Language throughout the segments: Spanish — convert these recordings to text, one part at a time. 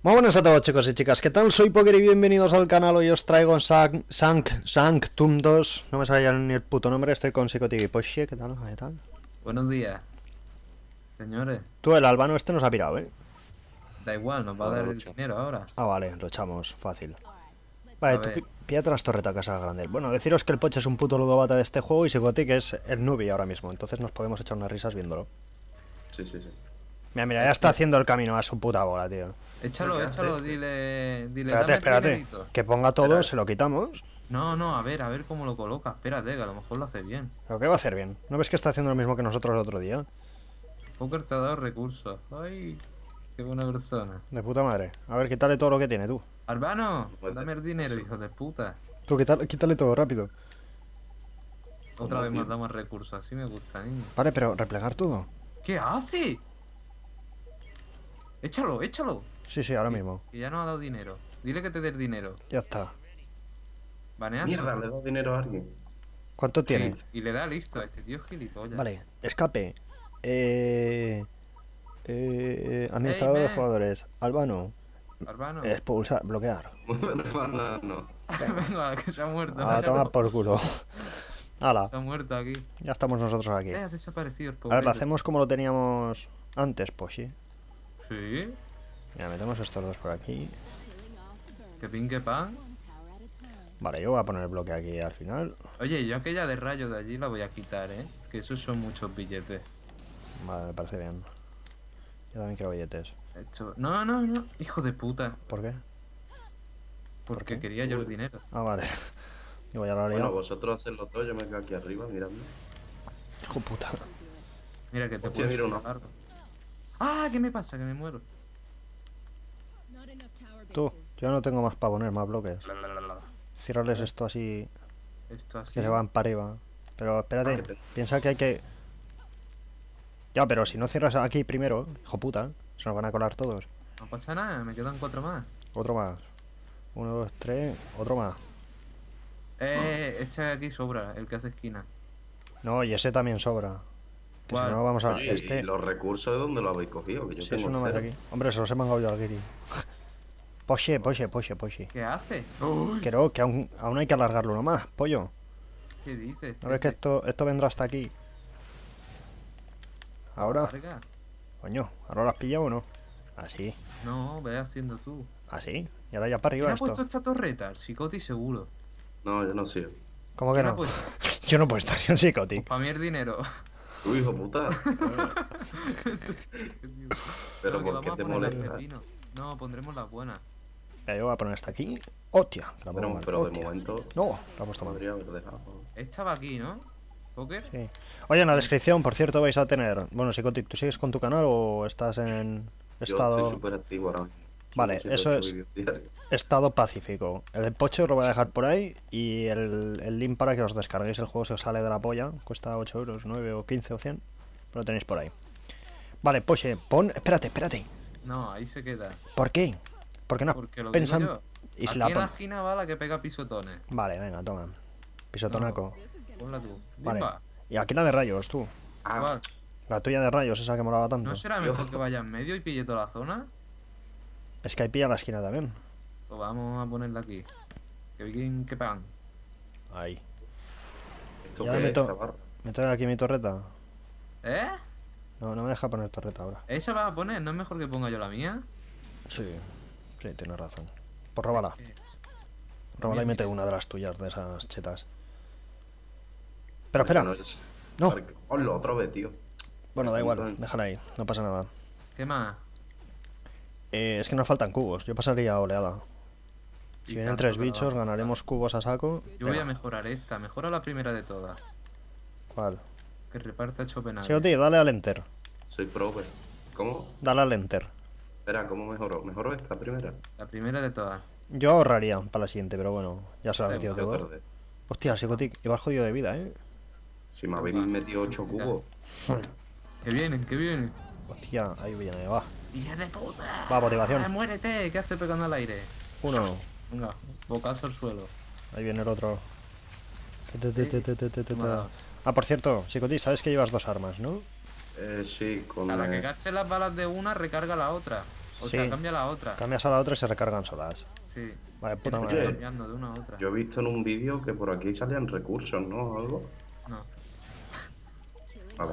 Muy buenas a todos chicos y chicas, ¿qué tal? Soy Poker y bienvenidos al canal, hoy os traigo Sank, Sank, Sanctum 2 No me sale ya ni el puto nombre, estoy con Psicotic Poche, ¿qué tal? ¿Qué tal? Buenos días, señores. Tú, el albano este nos ha pirado, ¿eh? Da igual, nos va a dar el dinero ahora. Ah, vale, lo echamos, fácil Vale, tú píllate las torretas casa grande Bueno, deciros que el Poche es un puto ludobata de este juego y Psicotic es el nubi ahora mismo Entonces nos podemos echar unas risas viéndolo Sí, sí, sí. Mira, mira, ya está haciendo el camino a su puta bola, tío Échalo, ¿Qué échalo, dile, dile, Espérate, espérate, que ponga todo, Espera. se lo quitamos No, no, a ver, a ver cómo lo coloca. Espérate, que a lo mejor lo hace bien. ¿Pero qué va a hacer bien? ¿No ves que está haciendo lo mismo que nosotros el otro día? Poker te ha dado recursos. Ay, qué buena persona. De puta madre A ver, quítale todo lo que tiene, tú Arbano, dame el dinero, hijo de puta. Tú, quítale, quítale todo rápido Otra ¿Cómo, vez más damos recursos, así me gusta, niño. Vale, pero replegar todo. ¿Qué hace? Échalo, échalo. Sí, sí, ahora mismo. Que ya no ha dado dinero. Dile que te dé el dinero. Ya está. Baneas. Mierda, le he dado dinero a alguien. ¿Cuánto tiene? y le da listo a este tío gilipollas. Vale, escape. Eh, eh, administrador de jugadores. Albano. Arbano. Expulsar, bloquear. no, no, no. Venga, que se ha muerto. A tomar por culo. Hala, Se ha muerto aquí. ya estamos nosotros aquí. Eh, ha desaparecido el A ver, lo hacemos como lo teníamos antes, pues sí. Mira, metemos estos dos por aquí. Que pin que pan. Vale, yo voy a poner el bloque aquí al final. Oye, yo aquella de rayo de allí la voy a quitar, ¿eh? Que esos son muchos billetes. Vale, me parece bien. Yo también quiero billetes. Esto... No, no, no. Hijo de puta. ¿Por qué? Porque qué? quería yo el dinero. Ah, vale. Digo, ya lo haré. Bueno, vosotros hacedlo todo, yo me quedo aquí arriba, miradme. Hijo puta. Mira que te Hostia, puedes mira uno. colgar. Ah, ¿qué me pasa? Que me muero. Tú, yo no tengo más para poner más bloques. Ciérrales esto así Esto así. que se van para arriba. Pero espérate, Ah, que piensa que hay que. Ya, pero si no cierras aquí primero, hijo puta, se nos van a colar todos. No pasa nada, me quedan cuatro más. Otro más. Uno, dos, tres, otro más. Eh, este de aquí sobra, el que hace esquina. No, y ese también sobra. Que si no vamos a. Oye, este. ¿y los recursos de dónde los habéis cogido? Que yo Sí, tengo es uno más cero. aquí. Hombre, se los he mangado yo al guiri. Poche, poche, poche, poche. ¿Qué hace? Que no, que aún, aún hay que alargarlo uno más, pollo. ¿Qué dices? ¿No ves que esto, esto vendrá hasta aquí? Ahora, coño, ¿ahora lo has pillado o no? Así, No, ve haciendo tú. así. Y ahora ya para ¿Quién arriba ha puesto esto. esta torreta? El psicoti seguro. No, yo no sé. ¿Cómo que ¿Quién ha no? puesto? Yo no puedo estar sin psicotic. Para mí el dinero. Tú, hijo puta. Pero ¿por qué vamos te a poner las molesta? pepino. No, pondremos las buenas. Ya, yo voy a poner esta aquí. ¡Hostia! la Pero, mal. pero de momento No, la he puesto mal. podría haber dejado. Esta va aquí, ¿no? ¿Poker? Sí. Oye, en la descripción, por cierto, vais a tener. Bueno, Psicotic, ¿tú sigues con tu canal o estás en Yo estado, estoy súper activo ahora. Vale, eso es- estado pacífico? El de Pocho os lo voy a dejar por ahí. Y el, el link para que os descarguéis el juego se os sale de la polla. Cuesta 8 euros, 9 o 15 o 100. Pero lo tenéis por ahí. Vale, Poche, pon. Espérate, espérate. No, ahí se queda. ¿Por qué? ¿Por qué no Porque lo pensan- digo yo. Y si Aquí la en la va la que pega pisotones. Vale, venga, toma. Pisotonaco. Ponla tú. Vale. Bimba. Y aquí la de rayos, tú. Ah. La tuya de rayos, esa que molaba tanto. ¿No será mejor que vaya en medio y pille toda la zona? Es que ahí pilla la esquina también. Pues vamos a ponerla aquí. Que bien que pan. Ahí. ¿esto ya qué meto- chaval? ¿Me trae aquí mi torreta? ¿Eh? No, no me deja poner torreta ahora. ¿Esa vas a poner? ¿No es mejor que ponga yo la mía? Sí, sí, tienes razón. Pues róbala. Róbala y mete una de las tuyas, de esas chetas. Pero espera. No. Hola, otra vez, tío. Bueno, da igual, déjala ahí, no pasa nada. ¿Qué más? Eh, es que nos faltan cubos, yo pasaría oleada. Si vienen tres bichos, a ganaremos cubos a saco. Yo voy a mejorar esta. Mejora la primera de todas. ¿Cuál? Que reparta Chopenhage. Sí, tío, dale al enter. Soy pro. ¿Cómo? Dale al enter. Espera, ¿cómo mejoró? ¿Mejoró esta primera? La primera de todas. Yo ahorraría para la siguiente, pero bueno, ya se lo ha metido todo. tarde. Hostia, Psicotic, ibas jodido de vida, eh. Si me habéis metido sí, 8 mira. cubos. Que vienen, que vienen. Hostia, ahí viene, va. ¡Hija de puta! Va, motivación. ¡Ah, muérete! ¿Qué hace pegando al aire? Uno, Venga, bocazo al suelo. ahí viene el otro. Ah, por cierto, Psicotic, sabes que llevas dos armas, ¿no? Eh, sí, con. A la que gaste las balas de una, recarga la otra. O Sí. sea, cambia la otra. Cambias a la otra y se recargan solas. Sí. Vale, puta Estoy madre. cambiando de una a otra. Yo he visto en un vídeo que por aquí salían recursos, ¿no? O Algo. No. Vale.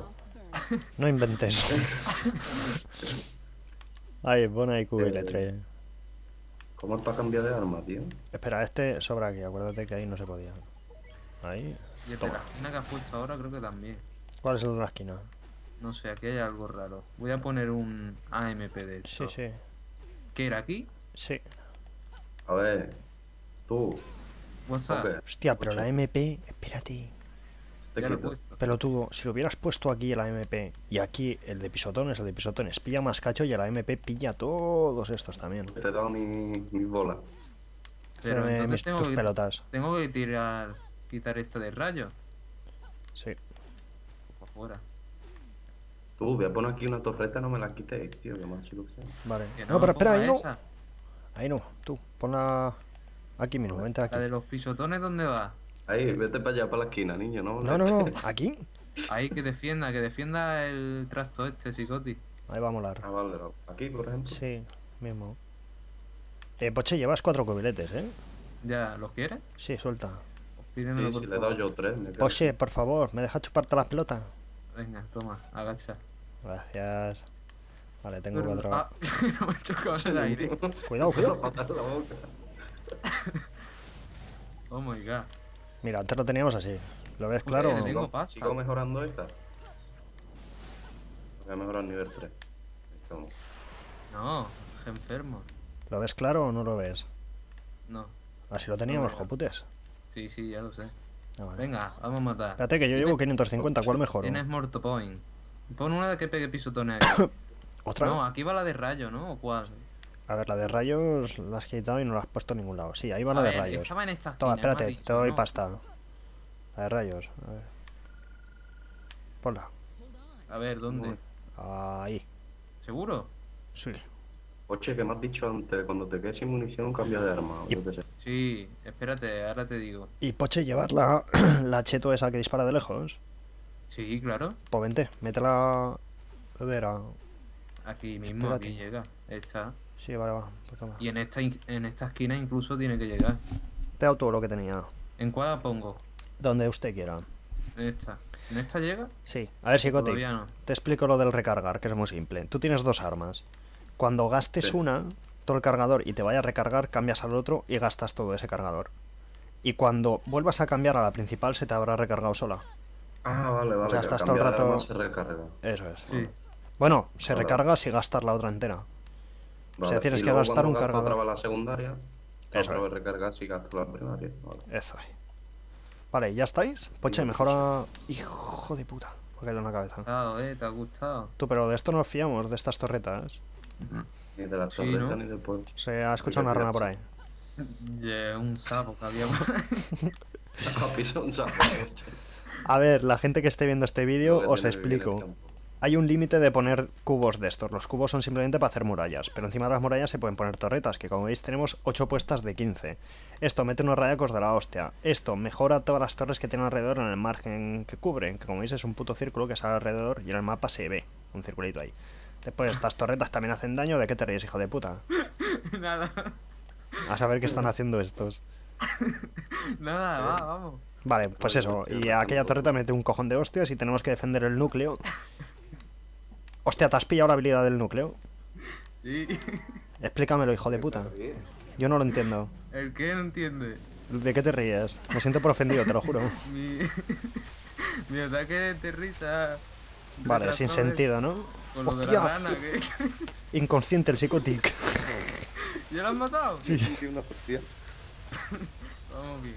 No inventes. Ahí, pon ahí QL3. ¿Cómo es para cambiar de arma, tío? Espera, este sobra aquí, acuérdate que ahí no se podía. Ahí. Y el de la esquina que has puesto ahora creo que también. ¿Cuál es el de la esquina? No sé, aquí hay algo raro. Voy a poner un AMP de Sí, esto. sí. ¿Qué era aquí? Sí. A ver, tú, WhatsApp. Hostia, pero la MP. Espérate. te Ya lo he quito. puesto. Pelotudo, si lo hubieras puesto aquí el AMP y aquí el de pisotones, el de pisotones pilla más cacho y el AMP pilla todos estos también. Te he dado mi, mi bola. Pero entonces mis- tengo tus que, pelotas. tengo que tirar, quitar esto de rayo. Sí. Por fuera. Tú, voy a poner aquí una torreta, no me la quitéis, tío, que más chido sea. Vale. Que No, pero espera, ahí no. esa. Ahí no. Tú, ponla aquí mismo, vente aquí. La de los pisotones, ¿dónde va? Ahí, vete para allá, para la esquina, niño, ¿no? No, no, no. Aquí. Ahí que defienda, que defienda el trasto este, psicoti. Ahí va a molar. Ah, vale, no. aquí, por ejemplo. Sí, mismo. Eh, Poche, llevas cuatro cubiletes, ¿eh? Ya, ¿los quieres? Sí, suelta. Pídemelo Sí, por si le he favor. dado yo tres, me. Poche, por favor, ¿me dejas chuparte las pelotas? Venga, toma, agacha. Gracias. Vale, tengo Pero- cuatro. Ah, no me he chocado en el aire. Cuidado, cuidado. Oh my god. Mira, antes lo teníamos así. ¿Lo ves claro? No? tengo Sigo- pasta. Sigo mejorando esta. Voy a mejorar nivel 3. Estamos. No, enfermo. ¿Lo ves claro o no lo ves? No. Así lo teníamos, joputes. Sí, sí, ya lo sé. Ah, vale. Venga, vamos a matar. Espérate que yo llevo 550, ¿cuál mejor? Tienes Morto Point. Pon una de que pegue pisotones aquí. ¿Otra? No, aquí va la de rayo, ¿no? ¿O cuál? A ver, la de rayos la has quitado y no la has puesto en ningún lado. Sí, ahí va la de rayos. Estaba en esta Toma, esquina, espérate, dicho, te doy ¿no? pasta. La de rayos. A ver. Ponla. A ver, ¿dónde? Ahí. ¿Seguro? Sí. Oye, que me has dicho antes, cuando te quedes sin munición, cambia de arma. O yo qué sé. Sí, espérate, ahora te digo. Y Poche, llevar la, la cheto esa que dispara de lejos. Sí, claro. Pues vente, métela. ¿Dónde era? Aquí mismo, Espérate. aquí llega. Esta. Sí, vale, va. Pues. Y en esta, en esta esquina incluso tiene que llegar. Te todo lo que tenía. ¿En cuál pongo? Donde usted quiera. Esta. ¿En esta llega? Sí. A ver. Todavía no. Te explico lo del recargar, que es muy simple. Tú tienes dos armas. Cuando gastes Sí. una, todo el cargador, y te vaya a recargar, cambias al otro y gastas todo ese cargador. Y cuando vuelvas a cambiar a la principal, se te habrá recargado sola. Ah, vale, vale. sea, que estás todo el rato- se recarga. Eso es. Sí. Bueno, se Vale. recarga si gastas la otra entera. Vale, sea, tienes y que gastar un cargador. otra la secundaria, te Eso otra es. si gasto la primaria. Vale. Eso es. Vale, ¿ya estáis? Poche, mejora... Hijo de puta. Me ha caído en la cabeza. Gustado, eh, ¿te ha gustado? Tú, pero de esto no nos fiamos, de estas torretas. Ni de la Sí, ni del pueblo. Se ha escuchado una rana por ahí. Yeah, un sapo que había por ahí. Son sapos. A ver, la gente que esté viendo este vídeo, os explico. Hay un límite de poner cubos de estos. Los cubos son simplemente para hacer murallas, pero encima de las murallas se pueden poner torretas, que como veis tenemos 8 puestas de 15. Esto mete unos rayacos de la hostia. Esto mejora todas las torres que tiene alrededor en el margen que cubre, que como veis es un puto círculo que sale alrededor y en el mapa se ve un circulito ahí. Después estas torretas también hacen daño, ¿de qué te ríes, hijo de puta? nada, A saber qué están haciendo estos. nada, va, vamos. Vale, pues eso. Y aquella torreta mete un cojón de hostias y tenemos que defender el núcleo. Hostia, ¿te has pillado la habilidad del núcleo? Sí. Explícamelo, hijo de puta. Yo no lo entiendo. ¿El qué? No entiende. ¿De qué te ríes? Me siento por ofendido, te lo juro. Mi, mi ataque de risa. Vale, sin sentido, ¿no? Con lo de la rana, que... Inconsciente el psicotic. ¿Ya lo han matado? Sí. Sí, una hostia. Vamos bien.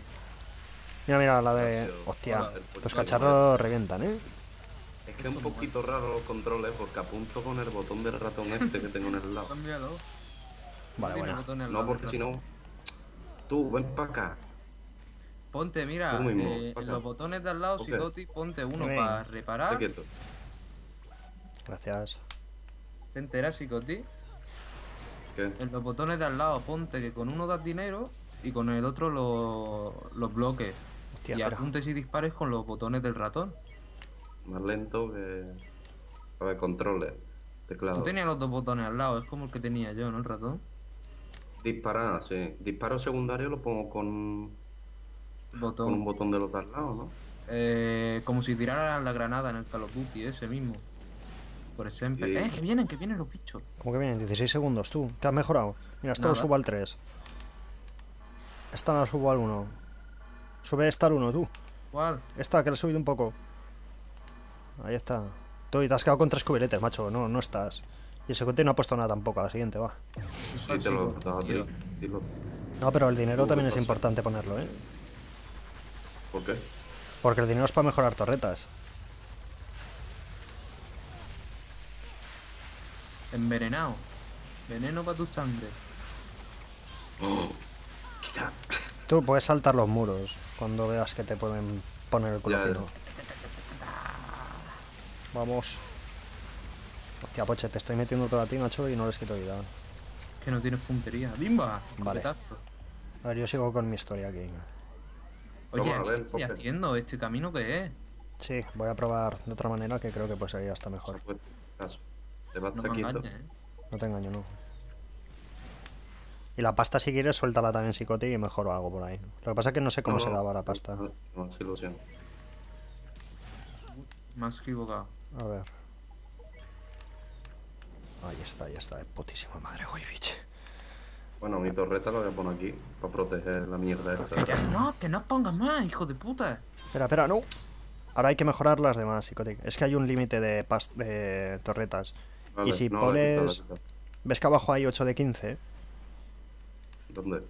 Mira, mira, la de... Hostia, Hola, tus cacharros revientan, ¿eh? Es que es un poquito raro los controles porque apunto con el botón del ratón este que tengo en el lado. Cámbialo. Vale, bueno. No, porque si no. Tú, ven para acá. Ponte, mira, mismo, eh, en los botones de al lado, Ok. Psicoti, ponte uno para reparar. Gracias. ¿Te enteras, Psicoti? ¿Qué? En los botones de al lado, ponte que con uno das dinero y con el otro lo- los bloques. Hostia, y apuntes y dispares con los botones del ratón. Más lento que. A ver, controles. teclado. Tú tenías los dos botones al lado, es como el que tenía yo, ¿no? El ratón. Disparar, sí. Disparo secundario lo pongo con, con un Botón. botón de los de al lado, ¿no? Eh, como si tiraran la granada en el Call of Duty, ese mismo. Por ejemplo. Sí. ¡Eh, que vienen, que vienen los bichos! ¿Cómo que vienen? 16 segundos, tú. ¿Te has mejorado? Mira, esto lo Nada. subo al 3. Esta la subo al 1. Sube esta al 1, tú. ¿Cuál? Esta, que le he subido un poco. Ahí está. Tú, y te has quedado con tres cubiletes, macho. No, no estás. Y ese cote no ha puesto nada tampoco. A la siguiente, va. Sí, te lo a ti. Dilo. No, pero el dinero también ¿qué es importante ponerlo, ¿eh? ¿Por qué? Porque el dinero es para mejorar torretas. Envenenado. Veneno para tu sangre. Oh. Tú puedes saltar los muros cuando veas que te pueden poner el culo fino. Vamos. Hostia, poche, te estoy metiendo todo a ti, macho, y no les quito vida. Que no tienes puntería. ¡Bimba! Vale. A ver, yo sigo con mi historia aquí. Oye, ver, ¿qué estoy haciendo? ¿Este camino qué es? Sí, voy a probar de otra manera que creo que puede salir hasta mejor. No me engañes, ¿eh? No te engaño, no. Y la pasta, si quieres, suéltala también psicote y mejoro algo por ahí. Lo que pasa es que no sé cómo No, se daba la pasta. No, no, siento. Me has equivocado. A ver. Ahí está, ahí está. De putísima madre, güey, biche. Bueno, mi torreta la voy a poner aquí para proteger la mierda esta. Que no, que no pongas más, hijo de puta. Espera, espera, no. Ahora hay que mejorar las demás, Psicotic. Es que hay un límite de, de torretas. Vale, y si no, pones... quitado. ¿Ves que abajo hay 8 de 15? ¿Dónde?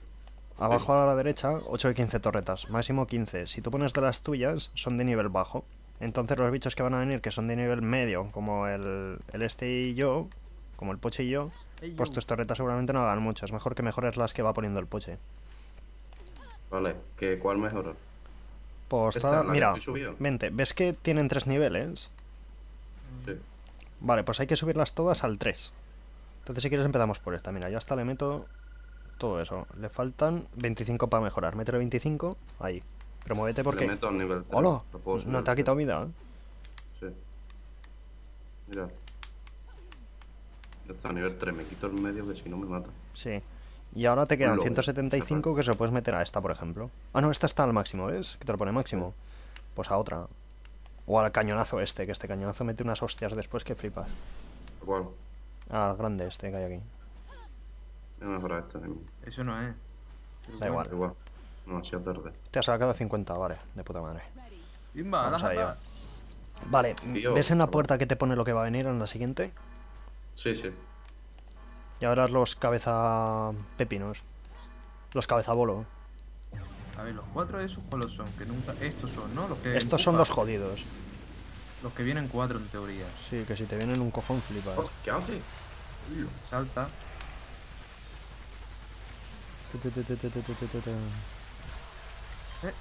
Abajo a la derecha, 8 de 15 torretas. Máximo 15. Si tú pones de las tuyas, son de nivel bajo. Entonces los bichos que van a venir, que son de nivel medio, como el, el este y yo, como el poche y yo, pues tus torretas seguramente no hagan mucho. Es mejor que mejores las que va poniendo el poche. Vale, ¿que ¿cuál mejora? Pues toda- mira, vente, ¿ves que tienen tres niveles? Vale, pues hay que subirlas todas al 3. Entonces si quieres empezamos por esta. Mira, yo hasta le meto todo eso. Le faltan 25 para mejorar. Métele 25, ahí. Pero muévete Le porque... meto al nivel tres, ¡Hola! No al te ha quitado vida, ¿eh? Sí. Mira. Ya está, nivel 3. Me quito el medio que si no me mata. Sí. Y ahora te quedan Lo- 175 que se lo puedes meter a esta, por ejemplo. Ah, no, esta está al máximo, ¿ves? Que te lo pone máximo. Pues a otra. O al cañonazo este, que este cañonazo mete unas hostias después que flipas. ¿Cuál? Al grande este que hay aquí. A mejorar este mismo. Eso no es. Da igual. Igual. No, así es verde. Te has sacado 50, vale. De puta madre. Bimba, Vamos a ello. Vale, Tío, ¿ves en la puerta que te pone lo que va a venir en la siguiente? Sí, sí. Y ahora los cabeza pepinos. Los cabeza bolo. A ver, los cuatro de esos, ¿cuáles son? Que nunca... Estos son, ¿no? Los que Estos son los jodidos. Los que vienen cuatro, en teoría. Sí, que si te vienen un cojón flipas. Oh, ¿Qué hace? Salta. Eh,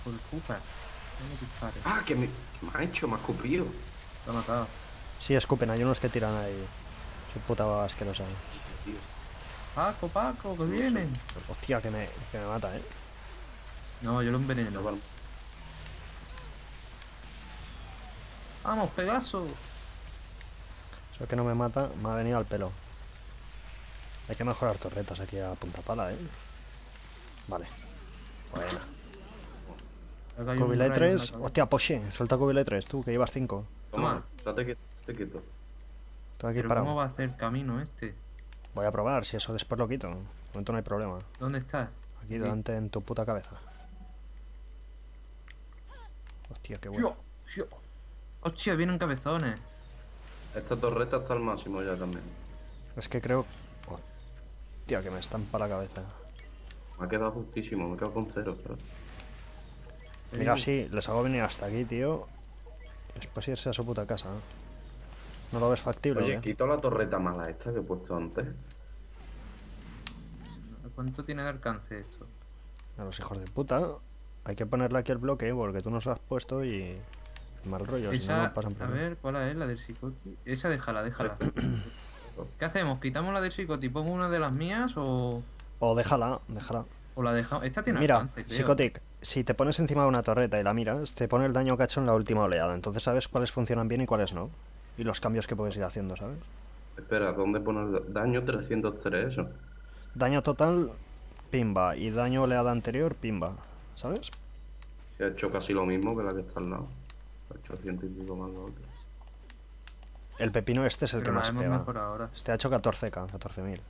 hijo de puta. Ah, que me, que me, ha hecho, me ha escupido. Te ha matado. Sí, escupen, hay unos que tiran ahí. Su puta baba asquerosa. Paco, Paco, que vienen. Hostia, que me, que me mata, eh. No, yo lo No, enveneno. vale. Vamos, Pegaso. Eso que no me mata, me ha venido al pelo. Hay que mejorar torretas aquí a punta pala, eh. Vale. Buena. La 3. cabeza. Hostia, Poche, suelta Cubile 3, tú, que llevas 5. Toma, date quieto. Tú aquí parado. ¿cómo va a hacer camino este? Voy a probar, si eso después lo quito. De momento no hay problema. ¿Dónde está? Aquí delante en tu puta cabeza. Hostia, qué bueno. Hostia, hostia. Hostia, vienen cabezones. Esta torreta está al máximo ya también. Es que creo. Hostia, que me estampa la cabeza. Me ha quedado justísimo, me he quedado con cero, pero... Mira, sí, les hago venir hasta aquí, tío. Después irse a su puta casa. ¿eh? ¿No lo ves factible? Oye, qué? quito la torreta mala esta que he puesto antes. ¿Cuánto tiene de alcance esto? A los hijos de puta. Hay que ponerle aquí el bloque porque tú nos has puesto y. Mal rollo, si no, Esa, no pasan por a ver, ¿cuál es la del psicoti? Esa déjala, déjala. ¿Qué hacemos? ¿Quitamos la del psicoti y pongo una de las mías o, O déjala, déjala. o la dejamos? Esta tiene Mira, alcance, creo. Psicotic, si te pones encima de una torreta y la miras, te pone el daño que ha hecho en la última oleada. Entonces sabes cuáles funcionan bien y cuáles no. Y los cambios que puedes ir haciendo, ¿sabes? Espera, ¿dónde pones daño 303 eso? Daño total, pimba. Y daño oleada anterior, pimba. ¿Sabes? Se ha hecho casi lo mismo que la que está al lado. Ha hecho ciento y pico más la otra. El pepino este es el Pero que más pega. ahora. Este ha hecho 14k, 14.000.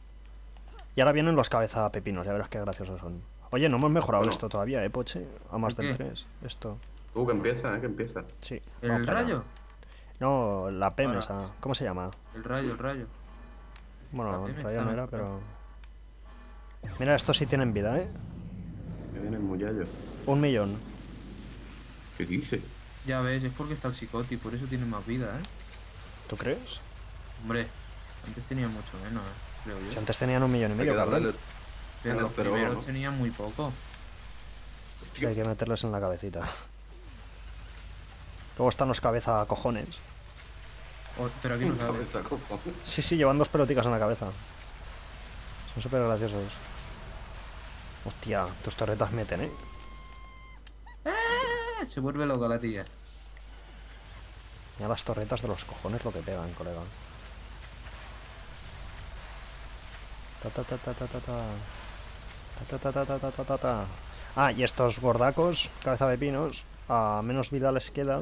Y ahora vienen los cabeza pepinos, ya verás qué graciosos son. Oye, no hemos mejorado Bueno. esto todavía, ¿eh, Poche? A más ¿El del qué? 3. Esto, Tú, que empieza, ¿eh? Que empieza. sí. ¿El rayo? No, la Ahora. esa. ¿Cómo se llama? El rayo, el rayo. Bueno, el rayo no era, pero... Mira, estos sí tienen vida, ¿eh? Que. Un millón. ¿Qué dice? Ya ves, es porque está el psicoti, por eso tiene más vida, ¿eh? ¿Tú crees? Hombre, antes tenía mucho menos, ¿eh? creo yo. Si antes tenían un millón y medio, cabrón. el- Pero los pero, primeros ¿no? tenían muy poco. Sí, hay que meterles en la cabecita. Luego están los cabeza cojones. O- pero aquí no cabe. Cabeza, cojones. Sí, sí, llevan dos peloticas en la cabeza. Son súper graciosos. Hostia, tus torretas meten, ¿eh? Eh, Se vuelve loca la tía. Mira las torretas de los cojones lo que pegan, colega. Ta ta ta ta ta ta ta. Ta ta ta ta ta ta ta ta. Ah, y estos gordacos, cabeza de pinos, a menos vida les queda,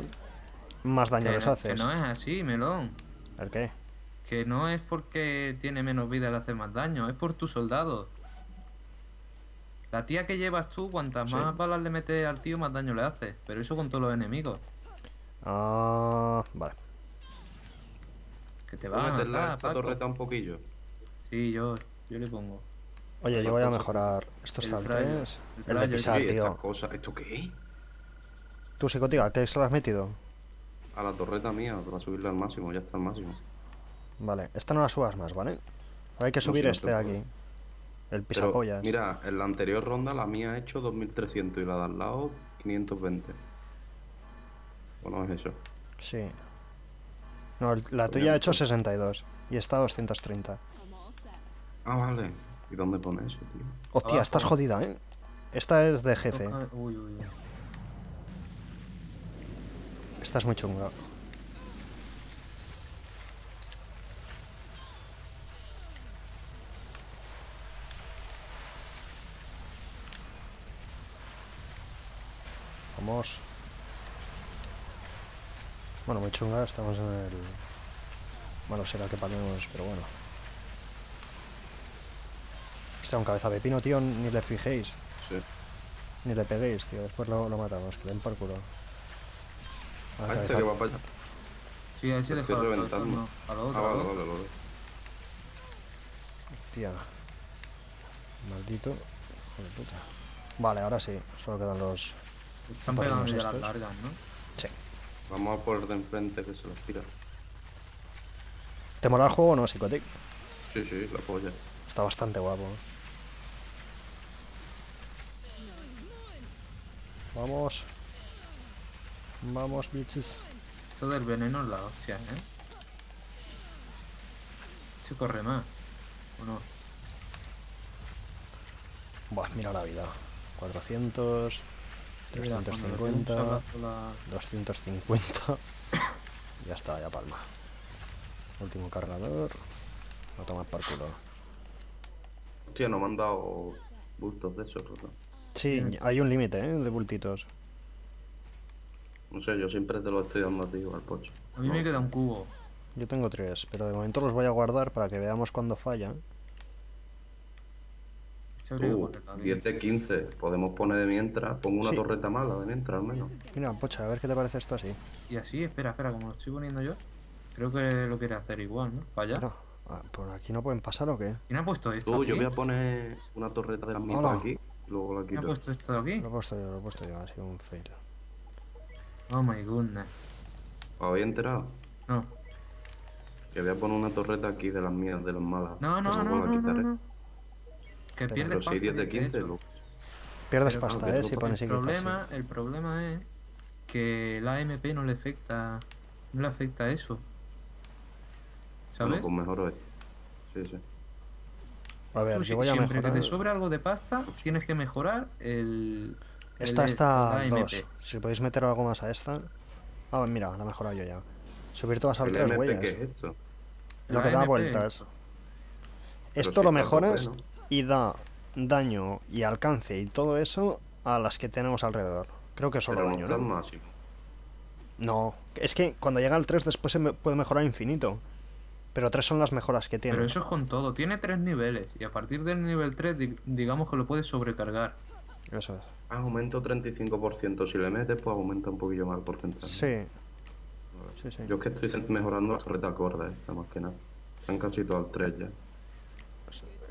más daño Que les haces. que no es así, melón. ¿El qué? Que no es porque tiene menos vida le hace más daño, es por tus soldados. La tía que llevas tú, cuantas Sí. más balas le metes al tío, más daño le hace. Pero eso con todos los enemigos. Ah, vale. Que te ¿Puedo van a meterle a matar, esta Paco. torreta un poquillo? Sí, yo, yo le pongo. Oye, yo voy a mejorar. Esto El está al rayo, 3. el El de pisar, Sí, tío. ¿Esto qué es? Tú, psicotica, ¿qué se lo has metido? A la torreta mía, para subirla al máximo, ya está al máximo. Vale, esta no la subas más, ¿vale? Ahora hay que No, subir no este te de puedo. El Pero, pisapollas. mira, en la anterior ronda la mía ha hecho 2300 y la de al lado 520. Bueno, es eso. Sí. No, el- la tuya ha hecho 62 y esta 230. Ah, vale. ¿Y dónde pone eso, tío? Hostia, Abajo. estás jodida, ¿eh? Esta es de jefe. Uy, uy, uy. Esta es muy chunga. Vamos. Bueno, muy chunga, estamos en el... Bueno, será que palemos, pero bueno. Hostia, un cabeza de pino, tío, ni le fijéis. Sí. Ni le peguéis, tío. Después lo, lo matamos, que le den por culo. Ah, Ah, cabeza- este que va para allá. Sí, a ese Lo estoy deja reventando. A lo Ah, otro, a vale, vale, vale. Tía. Maldito. Hijo de puta. Vale, ahora sí. Solo quedan los. Están Para pegando ya las largas, ¿no? Sí. Vamos a por de enfrente que se los tira. ¿Te mola el juego o no, Psicotic? Sí, sí, la polla. Está bastante guapo. Vamos. Vamos, bitches. Esto del veneno es la hostia, ¿eh? Se corre más. ¿O no? Buah, mira la vida. 400. 350. sablazo la- 250. ya está, ya palma. Último cargador. Lo tomas por culo. Hostia, no me han dado bultos de esos, ¿no? Sí, hay un límite, ¿eh? De bultitos. No sé, yo siempre te lo estoy dando a ti al pocho. A mí me queda un cubo. Yo tengo tres, pero de momento los voy a guardar para que veamos cuando falla. Este habría que Tú, ponerla bien. 10 de 15, podemos poner de mientras. Pongo una Sí. torreta mala de mientras, al menos. Mira, pocha, a ver qué te parece esto así. Y así, espera, espera, como lo estoy poniendo yo. Creo que lo quiere hacer igual, ¿no? Vaya. No, ah, ¿Por aquí no pueden pasar o qué? ¿Quién ha puesto esto? Tú, aquí? yo voy a poner una torreta de las mismas Hola. aquí. Luego la ¿Quién ha quito. puesto esto aquí? Lo he puesto yo, lo he puesto yo, ha sido un fail. Oh my goodness. ¿Os habéis enterado? No. Que voy a poner una torreta aquí de las mías, de las malas. No, no, Pues no, no, la no. Que Pero pierdes Pero pasta. si hay 10 de que 15, eso. lo- Pierdes Pero pasta, claro, ¿eh? Si el pones El y quitas. sí. problema, el problema es que la AMP no le afecta. No le afecta eso. Bueno, ¿Sabes? pues mejor es. Sí, sí. A ver, Tú, yo si- voy a siempre mejorar. que te sobre algo de pasta, tienes que mejorar el. Esta el- está el AMP. 2. Si podéis meter algo más a esta. Ah, mira, la he mejorado yo ya. Subir todas al ¿El 3 MP qué huellas. es esto? Lo La que da vueltas. Esto si lo mejoras tope, ¿no? Y da daño y alcance y todo eso a las que tenemos alrededor. Creo que solo Pero daño, ¿no? máximo. No, es que cuando llega al 3 después se me- puede mejorar infinito. Pero 3 son las mejoras que tiene. Pero eso es con todo. Tiene tres niveles. Y a partir del nivel 3, di- digamos que lo puedes sobrecargar. Eso es. Ah, aumento 35%. Si le metes, pues aumenta un poquillo más el porcentaje. Sí. Sí, sí. Yo es que estoy mejorando la torreta corda, esta más que nada. Están casi todas al 3 ya.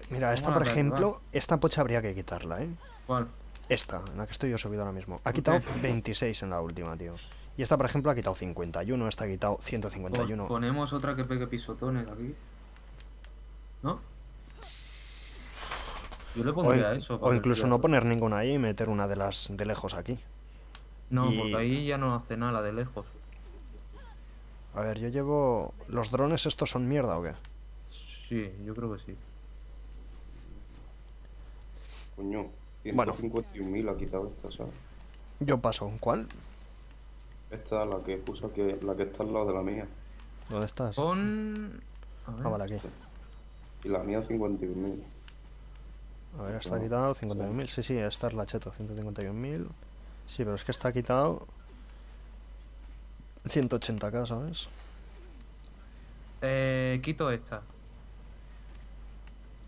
Mira, esta por ejemplo, esta pocha habría que quitarla, ¿eh? ¿Cuál? Esta, en la que estoy yo subido ahora mismo. Ha ¿Por quitado qué? 26 en la última, tío. Y esta, por ejemplo, ha quitado 51, esta ha quitado Pon- 151. Ponemos otra que pegue pisotones aquí. ¿No? Yo le O, pondría in- eso. o incluso no poner ninguna ahí y meter una de las de lejos aquí. No, y- porque ahí ya no hace nada de lejos. A ver, yo llevo... ¿Los drones estos son mierda o qué? Sí, yo creo que sí. Coño, Bueno. 151.000 ha quitado esta, ¿sabes? Yo paso. ¿Cuál? Esta, la que puso que, la que está al lado de la mía. ¿Dónde estás? Ver. Ah, vale, aquí. Y la mía 51.000. A ver, está No. quitado 51.000. Sí, sí, esta es la cheto, 151.000. Sí, pero es que está quitado 180k, ¿sabes? Eh, quito esta.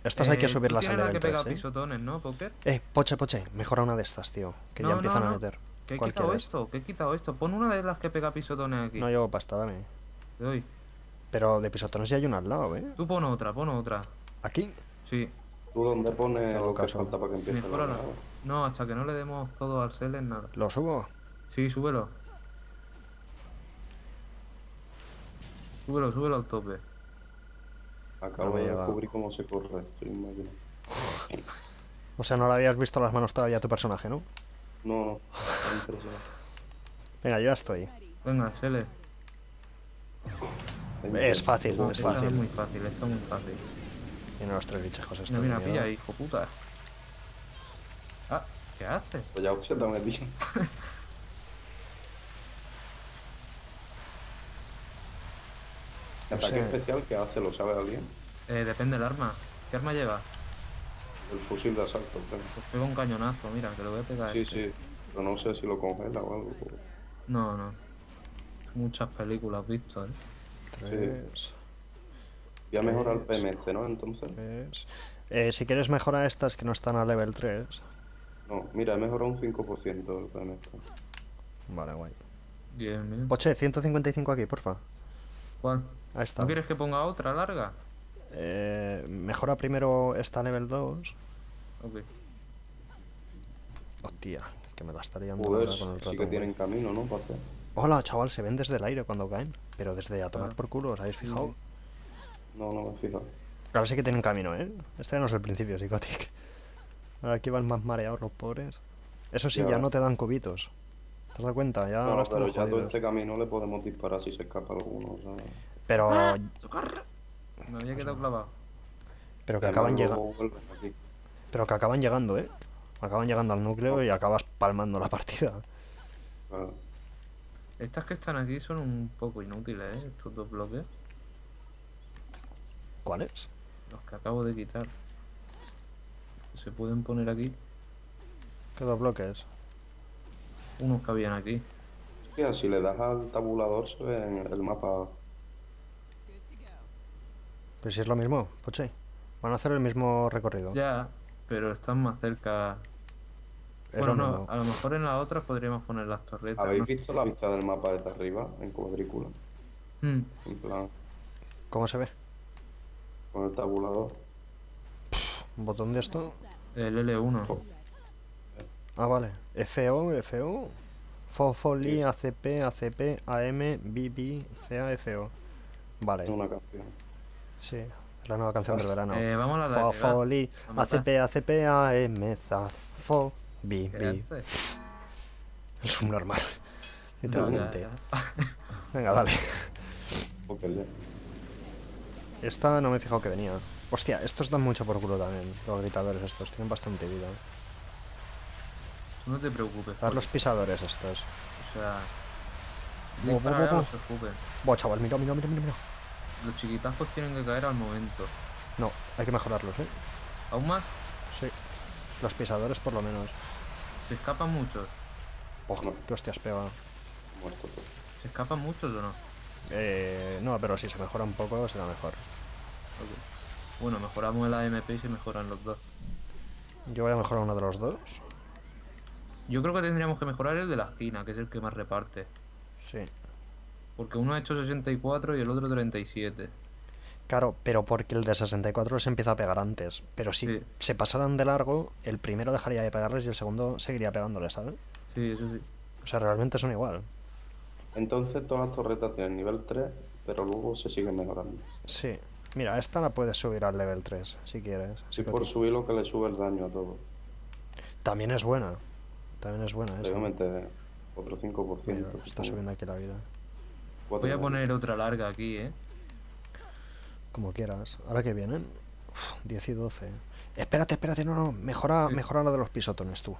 Estas hay que Eh, subirlas al level que pega 3, ¿eh? pisotones, ¿no, Poker? Eh, poche, poche, mejora una de estas, tío. Que No, ya no, empiezan a meter. ¿Qué he ¿Cuál quitado quieres? esto? ¿Qué he quitado esto? Pon una de las que pega pisotones aquí. No llevo pasta, dame. Te doy. Pero de pisotones ya hay una al lado, ¿eh? Tú pon otra, pon otra. Aquí. Sí. ¿Tú dónde pones lo que caso. falta para que empiece la grabada? No, hasta que no le demos todo al Selen, nada. Lo subo. Sí, súbelo. Súbelo, súbelo al tope. Acabo No me de llega. descubrir cómo se corre. Máquina. O sea, no le habías visto las manos todavía a tu personaje, ¿no? No, no. Venga, yo ya estoy. Venga, Sele. Es fácil, No, es fácil. es muy fácil, esto es muy fácil. Tiene los tres bichejos estos. Mira, mira, pilla, hijo puta. Ah, ¿qué haces? Pues ya se te ha No Ataque sé. especial que hace, ¿lo sabe alguien? Eh, depende del arma. ¿Qué arma lleva? El fusil de asalto, creo. Pues pega un cañonazo, mira, que lo voy a pegar. Sí, este. sí. Pero no sé si lo congela o algo. No, no. Muchas películas visto, ¿eh? Tres, Voy a mejorar el. PMC, ¿no? Entonces. tres. Eh, si quieres mejora estas que no están a level 3. No, mira, he mejorado un 5% el PMC. Vale, guay. Bien, bien. Poche, 155 aquí, porfa. ¿Cuál? Ahí está. ¿No quieres que ponga otra larga? Eh, mejora primero esta level 2. Ok. Hostia, que me la estaría dando Joder, ahora con el sí que ratón, tienen camino, ¿no? Hola, chaval, se ven desde el aire cuando caen. Pero desde a tomar Claro. por culo, ¿os habéis fijado? No, no me he fijado. Ahora sí que tienen camino, ¿eh? Este ya no es el principio, Psicotic. Ahora aquí van más mareados los pobres. Eso sí, Ya. ya no te dan cubitos. ¿Te has dado cuenta? Ya ahora No, estamos pero ya todo este camino le podemos disparar si se escapa alguno, ¿sabes? Pero, Me había quedado clavado. pero que acaban llegando. Pero que acaban llegando, ¿eh? Acaban llegando al núcleo y acabas palmando la partida. Claro. Estas que están aquí son un poco inútiles, ¿eh? Estos dos bloques. ¿Cuáles? Los que acabo de quitar. Se pueden poner aquí. ¿Qué dos bloques? Unos que habían aquí. Hostia, si le das al tabulador se ve en el mapa. Pues si es lo mismo, Poche. Van a hacer el mismo recorrido. Ya, pero están más cerca. Bueno, no, a lo mejor en las otras podríamos poner las torretas. ¿Habéis ¿no? visto la vista del mapa desde arriba, en cuadrícula? Mm, En plan, ¿Cómo se ve? con el tabulador. ¿Un botón de esto? el L1. Ah, vale. FO, FO. FOFOLI, ACP, ACP, AM, BB, CA, FO. Es Vale, una canción. Sí. Es la nueva canción del verano. Eh, vamos a arriba. FOFOLI, A matar. ACP, ACP, AM, ZAFO, ¿Qué BB. haces? El subnormal. No, ya, Literalmente. ya. Venga, dale. Esta no me he fijado que venía. Hostia, estos dan mucho por culo también. Los gritadores estos. Tienen bastante vida. No te preocupes. A ver los pisadores estos. O sea, los que escupen. Buah, chaval, mira, mira, mira, mira, mira. Los chiquitazos tienen que caer al momento. No, hay que mejorarlos, ¿eh? ¿Aún más? Sí. Los pisadores por lo menos. ¿Se escapan muchos? Buah, qué hostias pega. Muerto. ¿Se escapan muchos o no? Eh, no, pero si se mejora un poco será mejor. Ok. Bueno, mejoramos el AMP y se mejoran los dos. Yo voy a mejorar uno de los dos. Yo creo que tendríamos que mejorar el de la esquina, que es el que más reparte. Sí. Porque uno ha hecho 64 y el otro 37. Claro, pero porque el de 64 se empieza a pegar antes. Pero si Sí. se pasaran de largo, el primero dejaría de pegarles y el segundo seguiría pegándoles, ¿sabes? Sí, eso sí. O sea, realmente son igual. Entonces todas las torretas tienen nivel 3, pero luego se siguen mejorando. Sí. Mira, esta la puedes subir al level 3, si quieres. Si Sí, por porque subir lo que le sube el daño a todo. También es buena. También es buena esa. Obviamente otro 5%. Mira, está subiendo aquí la vida. Voy a poner otra larga aquí, ¿eh? Como quieras. Ahora que vienen. Uf, 10 y 12. Espérate, espérate, no, no. Mejora, Sí. mejora la de los pisotones tú.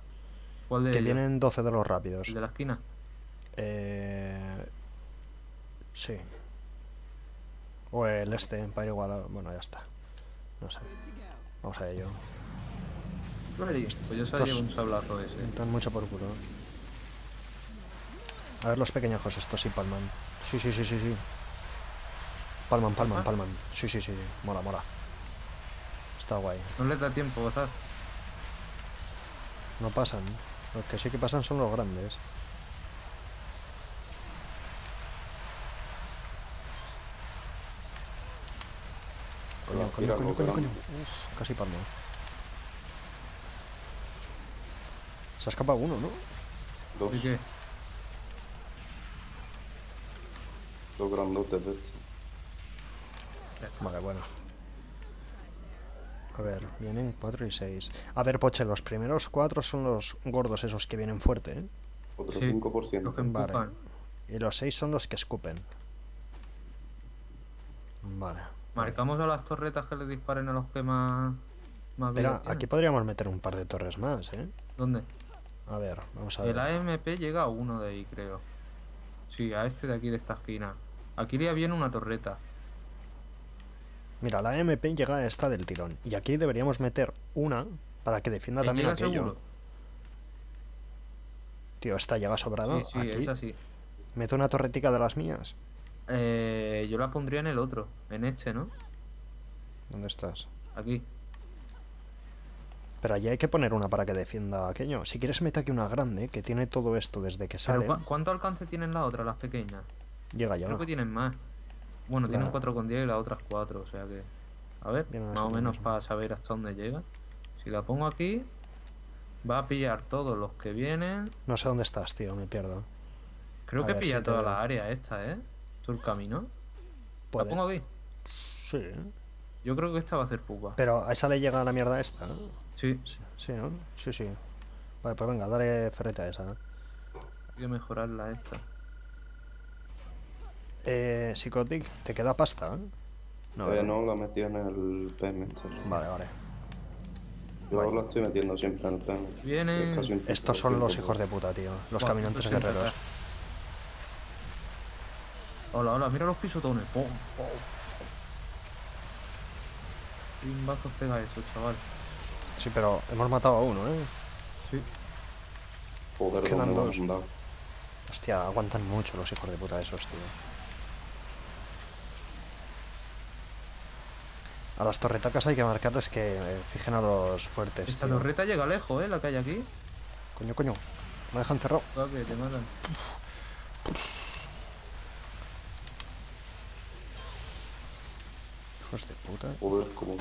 ¿Cuál de Que vienen 12 de los rápidos. ¿El de la esquina? Eh... Sí. O el este, para igual. a- Bueno, ya está. No sé. Vamos a ello. Pues yo llevo un sablazo ese. Dan mucho por culo. A ver los pequeñajos estos sí palman. Sí, sí, sí, sí, sí. Palman, palman, ¿Palman? palman. Sí, sí, sí. Mola, mola. Está guay. No les da tiempo pasar. No pasan. Los que sí que pasan son los grandes. Coño, coño, coño, coño, coño. Uf, casi palmo. Se ha escapado uno, ¿no? Dos, ¿Y qué? Dos grandotes de estos. Vale, bueno. A ver, vienen 4 y 6. A ver, Poche, los primeros 4 son los gordos esos que vienen fuerte, ¿eh? Otro Sí, 5%. Los que Vale. Y los 6 son los que escupen. Vale. Marcamos a las torretas que le disparen a los que más. Más Mira, aquí podríamos meter un par de torres más, ¿eh? ¿Dónde? A ver, vamos a El ver. AMP llega a uno de ahí, creo. Sí, a este de aquí, de esta esquina. Aquí iría bien una torreta. Mira, la MP llega a esta del tirón. Y aquí deberíamos meter una para que defienda ¿Eh, también aquello. seguro? Tío, esta llega sobrada. Sí, sí, aquí. Meto una torretica de las mías. Eh, yo la pondría en el otro, en este, ¿no? ¿Dónde estás? Aquí. Pero allí hay que poner una para que defienda aquello. Si quieres, mete aquí una grande que tiene todo esto desde que sale. ¿cu- ¿Cuánto alcance tienen las otras, las pequeñas? Llega ya. Creo que tienen más. Bueno, tienen La- 4,10 y las otras 4, o sea que... A ver, a más o menos para saber hasta dónde llega. Si la pongo aquí, va a pillar todos los que vienen. No sé dónde estás, tío, me pierdo. Creo A que ver pilla si te toda veo. la área esta, ¿eh? Todo el camino. Puede. ¿La pongo aquí? Sí. Yo creo que esta va a ser pupa. Pero a esa le llega la mierda esta. ¿no? Sí, Sí, sí, ¿no? Sí, sí. Vale, pues venga, dale ferrete a esa. hay que mejorarla esta. Eh, Psychotic, ¿te queda pasta? No, Eh, no, la metí en el PM. Vale, vale. Yo Vale. la estoy metiendo siempre en el PM. Vienen- Es Estos son los 100%. hijos de puta, tío. Los caminantes 260. guerreros. Hola, hola, mira los pisotones. ¡Pum! ¡Pum! Pega eso, chaval. Sí, pero hemos matado a uno, ¿eh? Sí. Joder, Quedan ¿dónde me dos. Hostia, aguantan mucho los hijos de puta esos, tío. A las torretacas hay que marcarles que eh, fijen a los fuertes, Esta tío. torreta llega lejos, ¿eh? La que hay aquí. Coño, coño. Me dejan cerrado. Que te matan. Hijos de puta. Joder, como...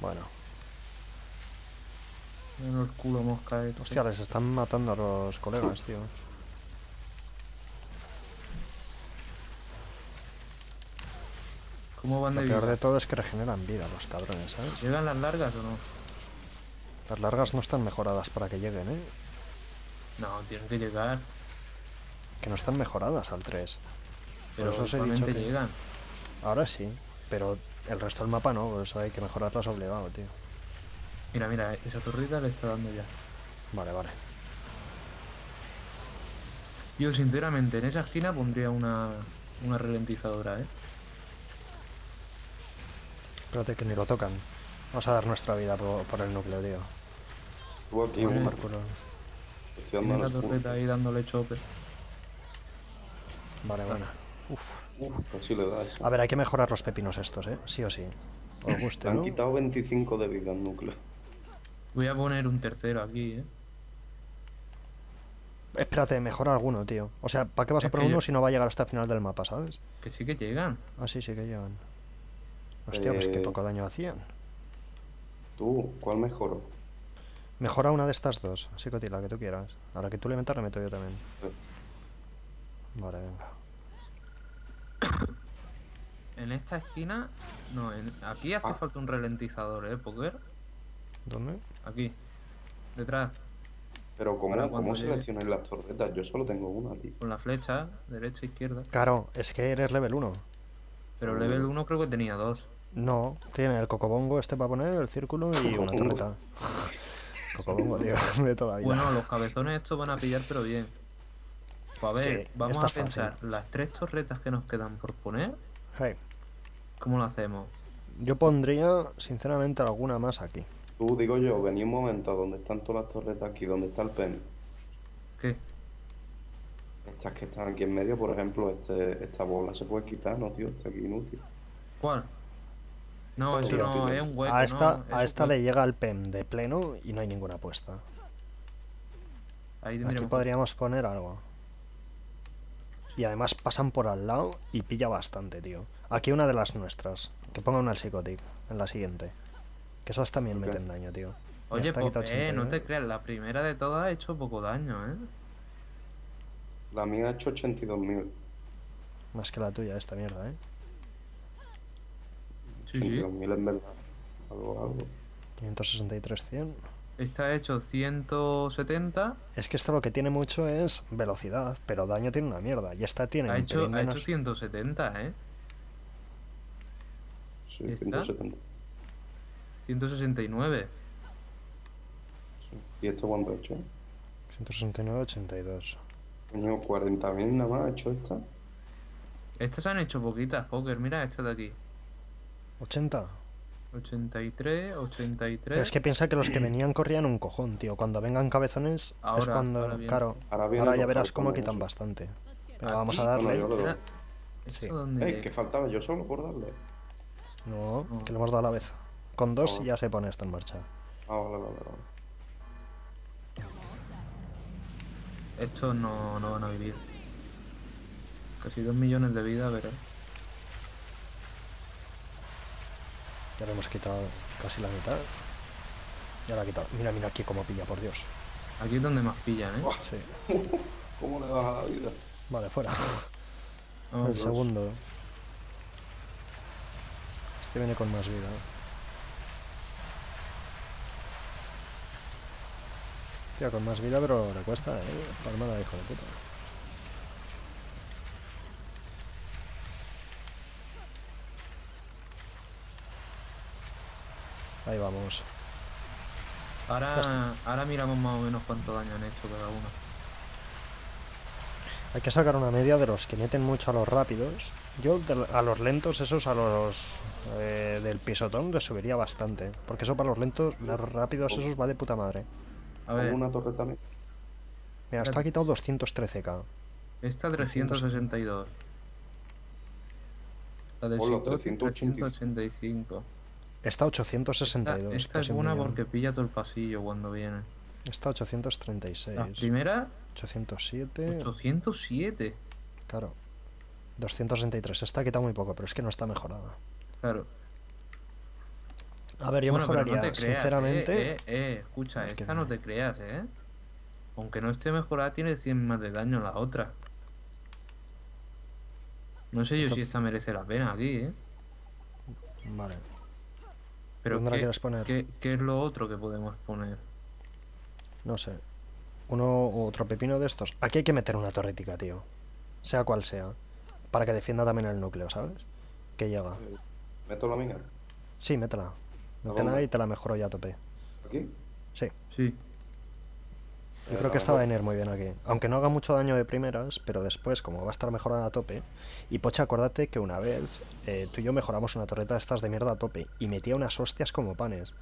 Bueno. Mira el culo mosca. Hostia, les están matando a los colegas, tío. ¿Cómo van Lo de peor de todo es que regeneran vida los cabrones, ¿sabes? ¿Llegan las largas o no? Las largas no están mejoradas para que lleguen, ¿eh? No, tienen que llegar. Que no están mejoradas al 3. Pero eso os he dicho igualmente que- Mira, mira, esa torreta le está dando ya. Vale, vale. Yo sinceramente en esa esquina pondría una, una ralentizadora, ¿eh? Espérate que ni lo tocan. Vamos a dar nuestra vida por, por el núcleo, tío. Tú aquí, Tiene la torreta ahí dándole chope. Vale, bueno. Uf. Uf, pues le da eso. A ver, hay que mejorar los pepinos estos, ¿eh? Sí o sí. Os Te guste, han ¿no? quitado 25 de vida al núcleo. Voy a poner un tercero aquí, ¿eh? Espérate, mejora alguno, tío. O sea, ¿para qué vas a poner uno yo- si no va a llegar hasta el final del mapa, ¿sabes? Que sí que llegan. Ah, sí, sí que llegan. Hostia, pues qué Eh. poco daño hacían. Tú, ¿cuál mejoró? Mejora una de estas dos, Psicoti, la que tú quieras. A la que tú le metas, le meto yo también. Vale, venga. En esta esquina... No, en- aquí hace Ah. falta un ralentizador, ¿eh? Poker. ¿Dónde? Aquí. Detrás. Pero ¿cómo, Ahora, ¿cómo seleccionáis las torretas? Yo solo tengo una, tío. Con la flecha. Derecha, izquierda. Claro, es que eres level 1. Pero level 1 creo que tenía dos. No, tiene el cocobongo este para poner, el círculo y una Cocobongo. torreta. Cocobongo, tío, de toda vida. Bueno, los cabezones estos van a pillar, pero bien. Pues a ver, Sí, vamos a fácil. pensar, las tres torretas que nos quedan por poner, Hey, ¿cómo lo hacemos? yo pondría, sinceramente, alguna más aquí. Tú, digo yo, vení un momento donde están todas las torretas aquí, donde está el pen. ¿Qué? Estas que están aquí en medio, por ejemplo, este, esta bola se puede quitar, ¿no, tío? Está aquí inútil. ¿Cuál? No, eso no, es un hueco, A esta, ¿no? a esta le llega el PEM de pleno y no hay ninguna apuesta. Ahí Aquí podríamos poner algo. Y además pasan por al lado y pilla bastante, tío. Aquí una de las nuestras. Que ponga una al psicotip en la siguiente. Que esas también meten daño, tío. Oye, pues, quitado eh, no 89. te creas, la primera de todas ha hecho poco daño, ¿eh? La mía ha hecho 82.000. Más que la tuya, esta mierda, ¿eh? Sí, sí. 82.000 en verdad. Algo, algo. 563, 100. Esta ha hecho 170, Es que esto lo que tiene mucho es velocidad, pero daño tiene una mierda. Y esta tiene ha hecho, ha menos. hecho 170, ¿eh? Sí, ¿Y esta? 170. 169. Sí. ¿Y esto cuánto ha hecho? 169, 82. Coño, 40.000 nada más ha hecho esta. Estas han hecho poquitas, Poker. Mira esta de aquí. 80. 83, 83. Pero es que piensa que los que venían corrían un cojón, tío. Cuando vengan cabezones es cuando. ahora claro, Ahora ya verás cómo quitan bastante. Pero vamos a Bueno, darle. lo ¿Eso Sí. Eh, que faltaba yo solo por darle. No, No. que lo hemos dado a la vez. Con dos ya se pone esto en marcha. Ah, vale, vale, vale. Estos no, no van a vivir. Casi 2 millones de vida, pero. Ya le hemos quitado casi la mitad. Ya la ha quitado. Mira, mira aquí cómo pilla, por Dios. Aquí es donde más pillan, ¿eh? Sí. ¿Cómo le baja la vida? Vale, fuera. El segundo. Este viene con más vida. Tío, con más vida, pero le cuesta, eh. Palmada, hijo de puta. Ahí vamos. Ahora, ahora miramos más o menos cuánto daño han hecho cada uno. Hay que sacar una media de los que meten mucho a los rápidos. Yo a los lentos, esos a los eh, del pisotón, les subiría bastante. Porque eso para los lentos, los rápidos, esos va de puta madre. A ver, Como una torreta mía. Mira, esto ha quitado 213k. esta 362. La del Hola, Sitoti 385. 385. Esta Esta, 862. esta es buena millón. porque pilla todo el pasillo cuando viene. Esta 836. La primera, 807. 807. Claro. 263. Esta ha quitado muy poco, pero es que no está mejorada. Claro. A ver, yo Bueno, mejoraría, no te creas, sinceramente. Eh, eh, eh, escucha, esta no te creas, eh. Aunque no esté mejorada, tiene 100 más de daño la otra. No sé yo si esta merece la pena aquí, eh. Vale. Pero ¿Dónde la ¿qué, quieres poner? qué- qué es lo otro que podemos poner? No sé. Uno u otro pepino de estos. Aquí hay que meter una torretica, tío. Sea cual sea. Para que defienda también el núcleo, ¿sabes? Que llega. ¿Meto la mía? Sí, métela. ¿A Métela y te la mejoro ya a tope. ¿Aquí? Sí. Sí. Yo creo que esta va a venir muy bien aquí. Aunque no haga mucho daño de primeras, pero después, como va a estar mejorada a tope. Y Pocha, acuérdate que una vez eh, tú y yo mejoramos una torreta de estas de mierda a tope y metía unas hostias como panes.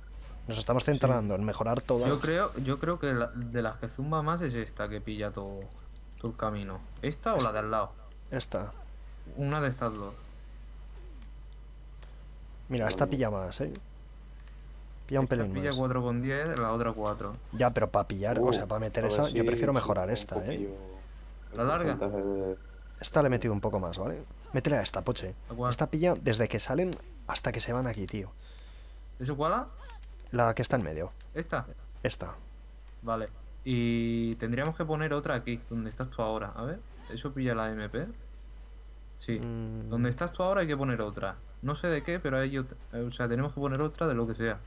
Nos estamos centrando en mejorar todas. Yo creo, yo creo que la- de las que zumba más es esta que pilla todo, todo el camino. ¿Esta o la de al lado? Esta. Una de estas dos. Mira, esta pilla más, ¿eh? Pilla un Esta pelín pilla más. 4 con 10, la otra 4. Ya, pero para pillar, o Uh, sea, para meter a ver esa, si yo prefiero mejorar esta, ¿eh? poquillo ¿La larga? Esta le he metido un poco más, ¿vale? Métele a esta, poche. Esta pilla desde que salen hasta que se van aquí, tío. ¿Eso cuál? La que está en medio. ¿Esta? Esta. Vale. Y tendríamos que poner otra aquí, donde estás tú ahora. A ver, ¿eso pilla la MP? Sí. Mm, Donde estás tú ahora hay que poner otra. No sé de qué, pero hay otra. O sea, tenemos que poner otra de lo que sea.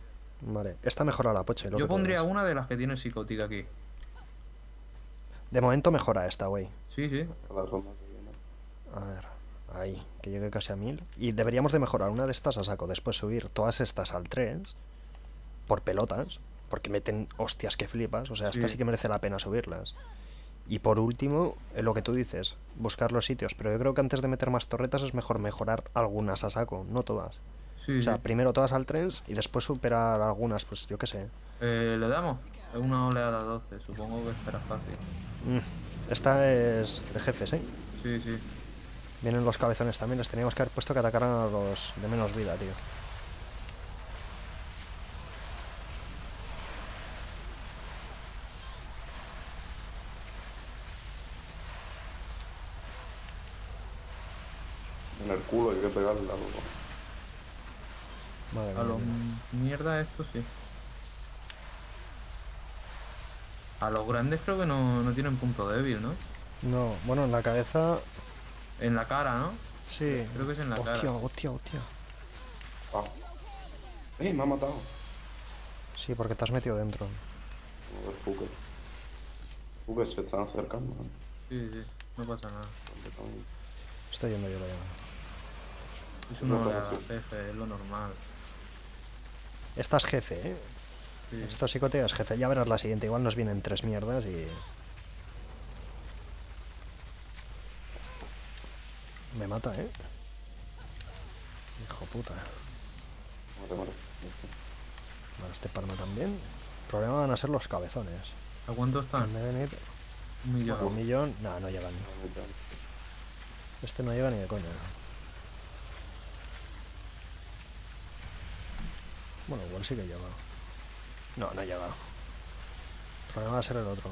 Vale, esta mejora la poche. lo Yo que pondría una de las que tiene psicótica aquí. De momento mejora esta, güey. Sí, sí. a ver, ahí, que llegue casi a 1000. Y deberíamos de mejorar una de estas a saco. Después subir todas estas al 3. Por pelotas. Porque meten hostias que flipas. O sea, esta Sí. sí que merece la pena subirlas. Y por último, eh, lo que tú dices, buscar los sitios. Pero yo creo que antes de meter más torretas es mejor mejorar algunas a saco, no todas. Sí, O sea, sí. primero todas al 3 y después superar algunas, pues yo qué sé. Eh, ¿Le damos? Es una oleada 12, supongo que será fácil. Mm, Esta es de jefes, ¿eh? Sí, sí. Vienen los cabezones también, les teníamos que haber puesto que atacaran a los de menos vida, tío. En el culo hay que pegarle algo. Madre A los mierda estos sí. A los grandes creo que no, no tienen punto débil, ¿no? No, bueno, en la cabeza, En la cara, ¿no? sí. Creo que es en la hostia, cara. hostia, hostia. Ah. ¡Eh! Me ha matado. Sí, porque te has metido dentro. Joder, Fuker. Fuker se están acercando. ¿eh? Sí, sí, no pasa nada. Estoy yendo yo la llama. Es una No nada. jefe, es lo normal. Esta es jefe, ¿eh? Sí. Esto psicotea es jefe. Ya verás la siguiente. Igual nos vienen tres mierdas y... Me mata, ¿eh? Hijo puta. Muere, muere. Vale, este palma también. El problema van a ser los cabezones. ¿A cuánto Han están? de venir Un millón. un millón. No, no llegan. Este no llega ni de coña. Bueno, igual sí que llega. No, no llega. El problema va a ser el otro.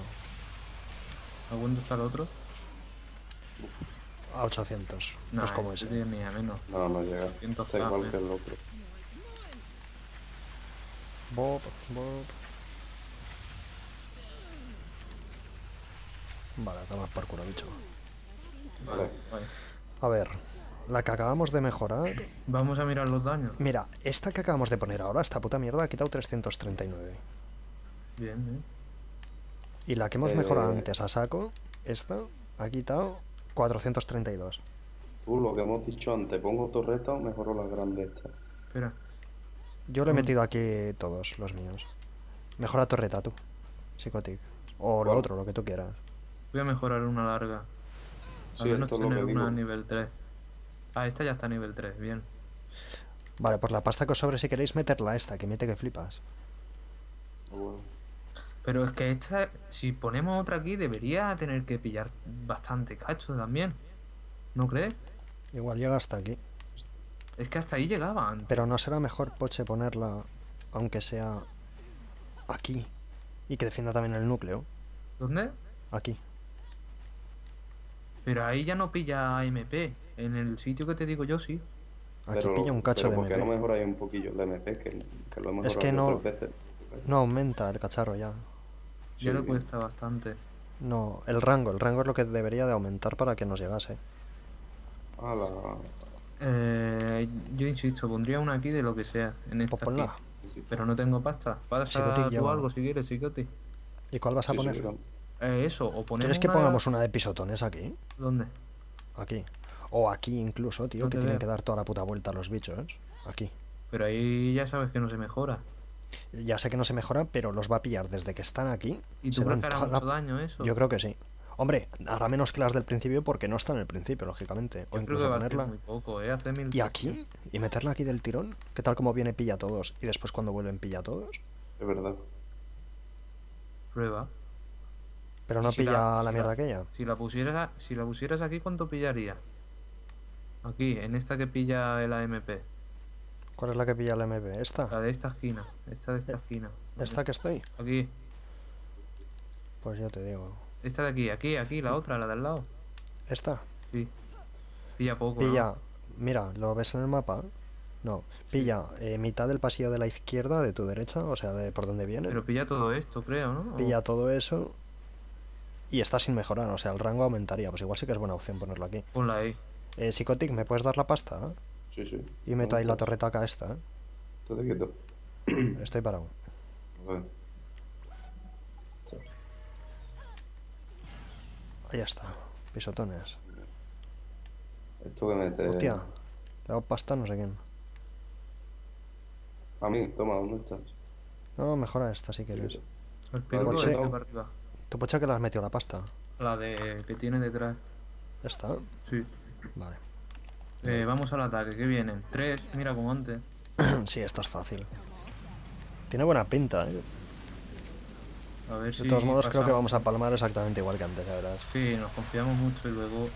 ¿A cuánto está el otro? A 800. No, pues como este ese. tiene ni a menos. No, no llega. 200 Está igual que el otro. Bob, Bob. Vale, toma por culo, bicho. Vale, vale. A ver, la que acabamos de mejorar. Vamos a mirar los daños. Mira, esta que acabamos de poner ahora, esta puta mierda, ha quitado 339. Bien, bien. Y la que hemos Eh. mejorado antes a saco, esta, ha quitado 432. Tú, lo que hemos dicho antes, pongo torreta o mejoro la grande esta. Espera. Yo le he metido aquí todos los míos. Mejora torreta tú, Psicotic. O lo Bueno. otro, lo que tú quieras. Voy a mejorar una larga. A Sí, ver, no que una digo. nivel 3. Ah, esta ya está a nivel 3, bien. Vale, pues la pasta que os sobre si queréis meterla a esta, que mete que flipas. Pero es que esta, si ponemos otra aquí, debería tener que pillar bastante cacho también. ¿No crees? Igual llega hasta aquí. Es que hasta ahí llegaban. Pero no será mejor, Poche, ponerla, aunque sea aquí. Y que defienda también el núcleo. ¿Dónde? Aquí. Pero ahí ya no pilla AMP. En el sitio que te digo yo sí. Aquí pero- pilla un cacho pero de ¿por qué no MP. mejoráis un poquillo el MP? Que, que lo hemos Es que no- veces. No aumenta el cacharro ya. Ya Sí, le cuesta bastante. No, el rango. El rango es lo que debería de aumentar para que nos llegase. La... Eh, yo insisto, pondría una aquí de lo que sea. En esta Pues ponla. aquí. Pero no tengo pasta. Pasa tú lleva. algo si quieres, Psicoti. ¿Y cuál vas a Sí, sí, poner? Eh, eso, o ponemos ¿Quieres que pongamos una de pisotones aquí? ¿Dónde? Aquí. O aquí incluso, tío, No que tienen veo. que dar toda la puta vuelta a los bichos. Aquí. Pero ahí ya sabes que no se mejora. Ya sé que no se mejora, pero los va a pillar desde que están aquí. ¿Y se tú dan crees que hará la- mucho daño eso? Yo creo que sí. Hombre, hará menos que las del principio porque no está en el principio, lógicamente. O Yo incluso que ponerla. muy poco, ¿eh? Hace mil... ¿Y aquí? ¿Y meterla aquí del tirón? ¿Qué tal como viene pilla a todos? Y después cuando vuelven pilla a todos. Es verdad. Prueba. Pero ¿Y no si la- pilla la, si mierda la- aquella. Si la pusieras, si la pusieras aquí, ¿cuánto pillaría? Aquí, en esta que pilla el AMP. ¿Cuál es la que pilla el MP? ¿Esta? La de esta esquina. Esta de esta esquina. ¿Esta que estoy? Aquí. Pues ya te digo. Esta de aquí, aquí, aquí, la otra, la de al lado. ¿Esta? Sí. Pilla poco. ¿no? Pilla, mira, ¿lo ves en el mapa? No, pilla eh, mitad del pasillo de la izquierda, de tu derecha, o sea, de por donde viene. Pero pilla todo esto, creo, ¿no? Pilla todo eso y está sin mejorar, o sea, el rango aumentaría. Pues igual sí que es buena opción ponerlo aquí. Ponla ahí. Eh, Psicotic, ¿me puedes dar la pasta? Sí, sí. Y meto ahí la torreta acá esta, ¿eh? Estate quieto. Estoy parado. A ver. Ahí está. Pisotones. Esto que mete. Hostia, le hago pasta a no sé quién. A mí, toma, ¿dónde estás? No, mejora esta si quieres. El pelo Coche. este para arriba. ¿Tu pocha que le has metido la pasta? La de que tiene detrás. ¿Esta? Sí. Vale. Eh, vamos al ataque, que vienen. Tres, mira como antes. sí, esta es fácil. Tiene buena pinta, ¿eh? A ver si. De todos modos, creo que vamos a palmar exactamente igual que antes, ya verás. Sí, nos confiamos mucho y luego.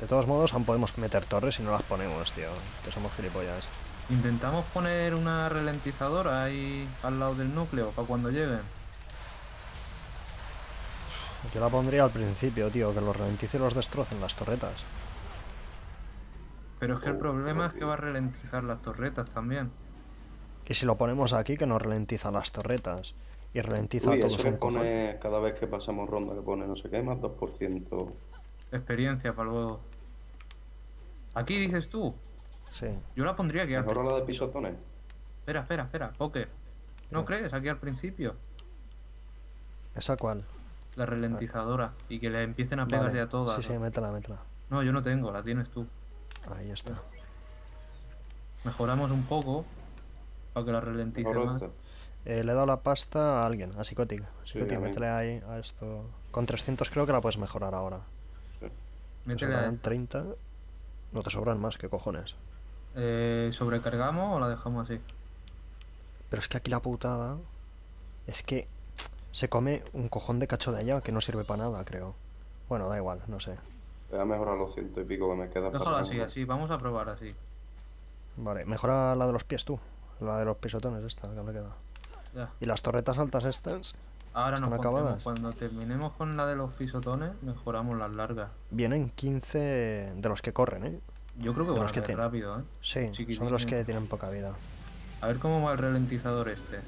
De todos modos, aún podemos meter torres y no las ponemos, tío. Que somos gilipollas. Intentamos poner una ralentizadora ahí al lado del núcleo para cuando lleguen. Yo la pondría al principio, tío, que los ralentice y los destrocen las torretas. Pero es que el problema es que va a ralentizar las torretas también. Y si lo ponemos aquí, que nos ralentiza las torretas. Y ralentiza Uy, a eso que pone cada vez que pasamos ronda, que pone no sé qué, más 2%. Experiencia para luego. Aquí dices tú. Sí. Yo la pondría aquí al Mejor principio. la de pisotones. Espera, espera, espera. Poker. ¿No crees? Aquí al principio. ¿Esa cuál? La ralentizadora. Y que le empiecen a pegar Vale. ya todas. Sí, sí, ¿no? métela, métela. No, yo no tengo, la tienes tú. Ah. Ahí está. Mejoramos un poco para que la ralentice más. Eh, le he dado la pasta a alguien, a Psicotic. Psicotic, métele ahí a esto. Con 300 creo que la puedes mejorar ahora. Te Métele a sobrarán esta. 30. No te sobran más, ¿qué cojones? Eh, ¿Sobrecargamos o la dejamos así? Pero es que aquí la putada es que se come un cojón de cacho de allá que no sirve para nada, creo. Bueno, da igual, no sé. Voy a mejorar los ciento y pico que me queda Déjalo para así, así. Vamos a probar así. Vale, mejora la de los pies tú. La de los pisotones esta que me queda. Ya. Y las torretas altas estas Ahora nos ¿Están confiamos. acabadas? Cuando terminemos con la de los pisotones, mejoramos las largas. vienen 15 de los que corren, ¿eh? Yo creo que De van los a que rápido, ¿eh? Sí, son de los que tienen poca vida. A ver cómo va el ralentizador este.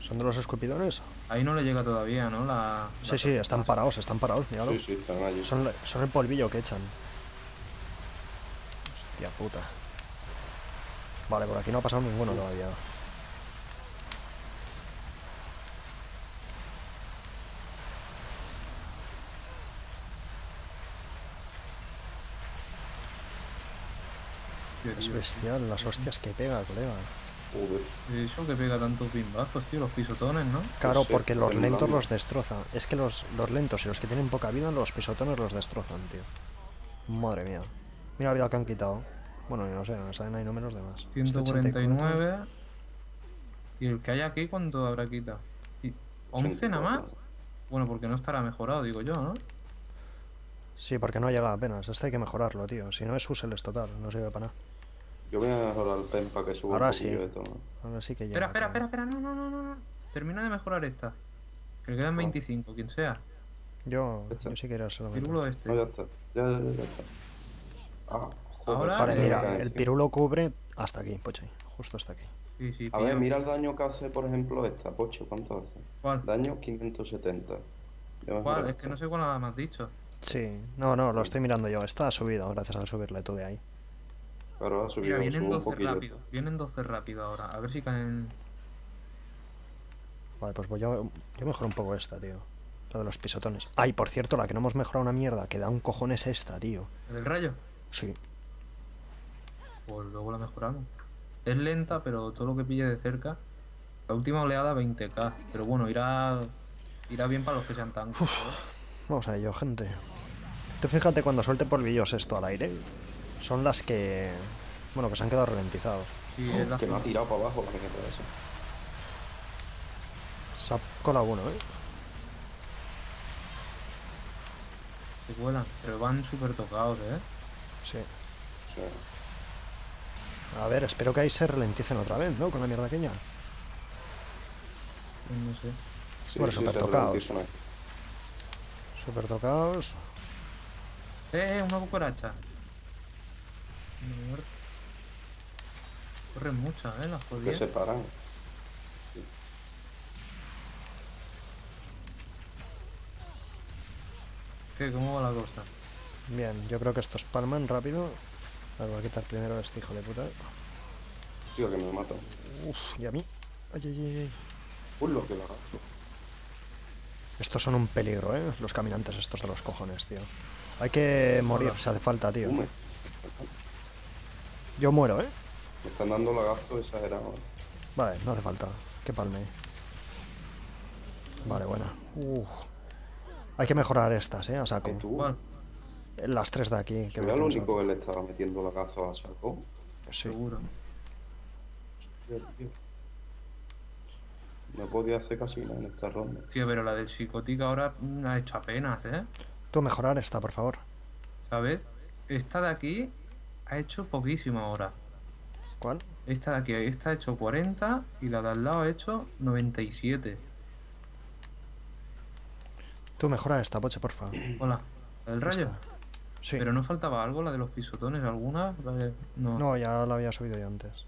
¿Son de los escupidones? Ahí no le llega todavía, ¿no? La, Sí, la- sí, están parados, están parados, míralo. Sí, sí, están allí. Son, son el polvillo que echan. Hostia puta. Vale, por aquí no ha pasado ninguno todavía. Es bestial las hostias que pega, colega. Joder. Eso que pega tantos pimbazos, tío, los pisotones, ¿no? Claro, porque los en lentos los destroza. Es que los, los lentos y los que tienen poca vida, los pisotones los destrozan, tío. Madre mía. Mira la vida que han quitado. Bueno, no sé, no saben ahí números de más. Este 149. ¿Y el que hay aquí cuánto habrá quitado? Sí, 11 nada más. Bueno, porque no estará mejorado, digo yo, ¿no? Sí, porque no llega apenas. Este hay que mejorarlo, tío. Si no es useless total, no sirve para nada. Yo voy a mejorar el pen para que suba Ahora un sí. de tono. Ahora sí que llega. Espera, espera, espera, espera, no, no, no, no, no. Termina de mejorar esta. Que le quedan Oh. 25, quien sea. Yo, yo sí quería solo meter. Pirulo este. No, ya está. Ya, ya, ya, ya está. Ah, Ahora, Vale, eh, mira, el pirulo cubre hasta aquí, poche. Justo hasta aquí. Sí, sí, A ver, mira el daño que hace, por ejemplo, esta, Pocho, ¿cuánto hace? ¿Cuál? Daño 570. Ya me ¿Cuál? Es que no sé cuál me has dicho. Sí, no, no, lo estoy mirando yo. Está subido gracias al subirle tú de ahí. Claro, ha subido, Mira, vienen sube un 12 poquillo. rápido. Vienen 12 rápido ahora. A ver si caen. Vale, pues voy yo, yo mejoro un poco esta, tío. La de los pisotones. Ay, por cierto, la que no hemos mejorado una mierda, que da un cojón es esta, tío. ¿El del rayo? Sí, Pues luego la mejoramos. Es lenta, pero todo lo que pille de cerca. La última oleada 20k, pero bueno, irá irá bien para los que sean. ¿sabes? Vamos a ello, gente. Tú fíjate cuando suelte polvillos esto al aire. Son las que. Bueno, que se han quedado ralentizados. Sí, es la que me ha tirado para abajo la raqueta esa. Se ha colado uno, ¿eh? Se vuelan, pero van súper tocados, ¿eh? Sí. Sea, A ver, espero que ahí se ralenticen otra vez, ¿no? Con la mierda aquella. No sé. sí, Bueno, sí, súper se tocados. Súper tocados. ¡Eh, una cucaracha! Mierda. Corren muchas, ¿eh? Las Que jodidas. se paran. ¿Qué? ¿Cómo va la cosa? Bien, yo creo que estos palman rápido. A ver, voy a quitar primero a este hijo de puta. Tío, que me matan. Uf, y a mí. Ay, ay, ay, ay. Uy, lo que la Estos son un peligro, ¿eh? Los caminantes estos de los cojones, tío. Hay que morir, si hace falta, tío. Yo muero, ¿eh? me están dando lagazo exagerado. Vale, no hace falta. Que palme. Vale, buena. Uf. Hay que mejorar estas, ¿eh? A saco. ¿Y tú? Las tres de aquí. Que era lo único que le estaba metiendo lagazo a saco. Sí. Seguro. No podía hacer casi nada en esta ronda. Tío, pero la del psicótica ahora mm, ha hecho apenas, ¿eh? Tú mejorar esta, por favor. ¿Sabes? Esta de aquí ha hecho poquísimo ahora. ¿Cuál? Esta de aquí, esta ha hecho 40 y la de al lado ha hecho 97. Tú mejora esta, poche, por favor. Hola. ¿La del rayo? Esta. Sí. Pero no faltaba algo, la de los pisotones, alguna. No. No, ya la había subido yo antes.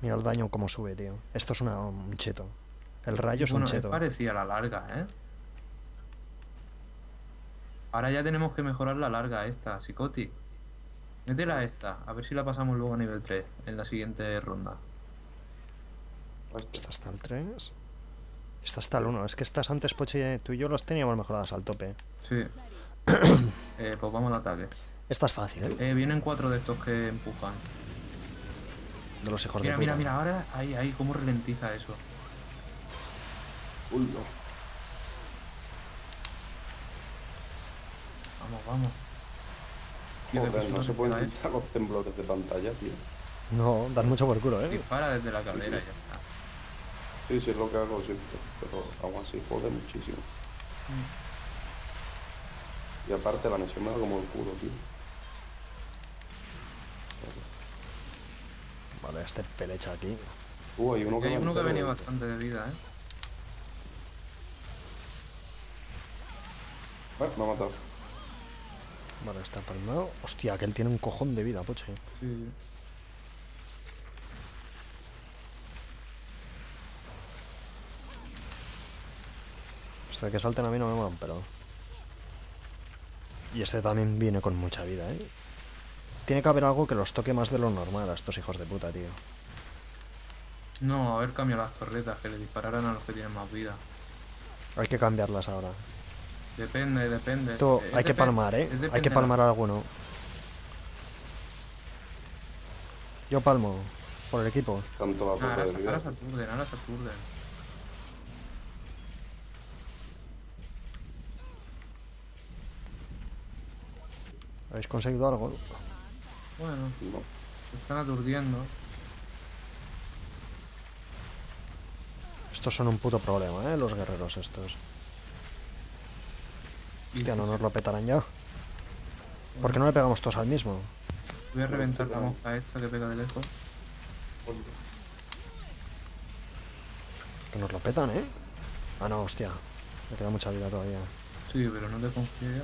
Mira el daño como sube, tío. Esto es una, un cheto. El rayo es bueno, un cheto. parecida a la larga, ¿eh? Ahora ya tenemos que mejorar la larga esta, Psicoti. Métela esta, a ver si la pasamos luego a nivel 3 en la siguiente ronda. Esta está el 3. Esta está el 1. Es que estas antes, Poche, tú y yo las teníamos mejoradas al tope. Sí. eh, pues vamos al ataque. Esta es fácil, ¿eh? Eh, vienen cuatro de estos que empujan. De los hijos Mira, de mira, mira, ahora ahí, ahí, cómo ralentiza eso. Uy, no. Vamos, vamos. Joder, no se pueden queda, ¿eh? quitar los temblores de pantalla, tío. No, dan mucho por culo, ¿eh? Dispara desde la cadera y ya está. Sí, sí, es lo que hago siempre. Pero aún así jode muchísimo. Y aparte la misión me da como el culo, tío. Vale, este pelecha aquí. Uh, hay uno que hay uno que venía de- bastante de vida, ¿eh? Ah, me ha matado. Vale, está palmado. Hostia, que él tiene un cojón de vida, Poche. Sí. Hasta que salten a mí no me molan, pero... Y este también viene con mucha vida, ¿eh? Tiene que haber algo que los toque más de lo normal a estos hijos de puta, tío. No, haber cambiado las torretas, que le dispararan a los que tienen más vida. Hay que cambiarlas ahora. Depende, depende. Hay que palmar, ¿eh? Hay que palmar a alguno. Yo palmo. Por el equipo. Tanto Ah, ahora, de se- vida. ahora se aturden, ahora se aturden. ¿Habéis conseguido algo? Bueno, No. se están aturdiendo. Estos son un puto problema, ¿eh? Los guerreros estos. Hostia, no nos lo petarán ya. ¿Por qué no le pegamos todos al mismo? Voy a reventar la mosca esta que pega de lejos. Que nos lo petan, ¿eh? Ah, no, hostia. Me queda mucha vida todavía. Sí, pero no te confíes.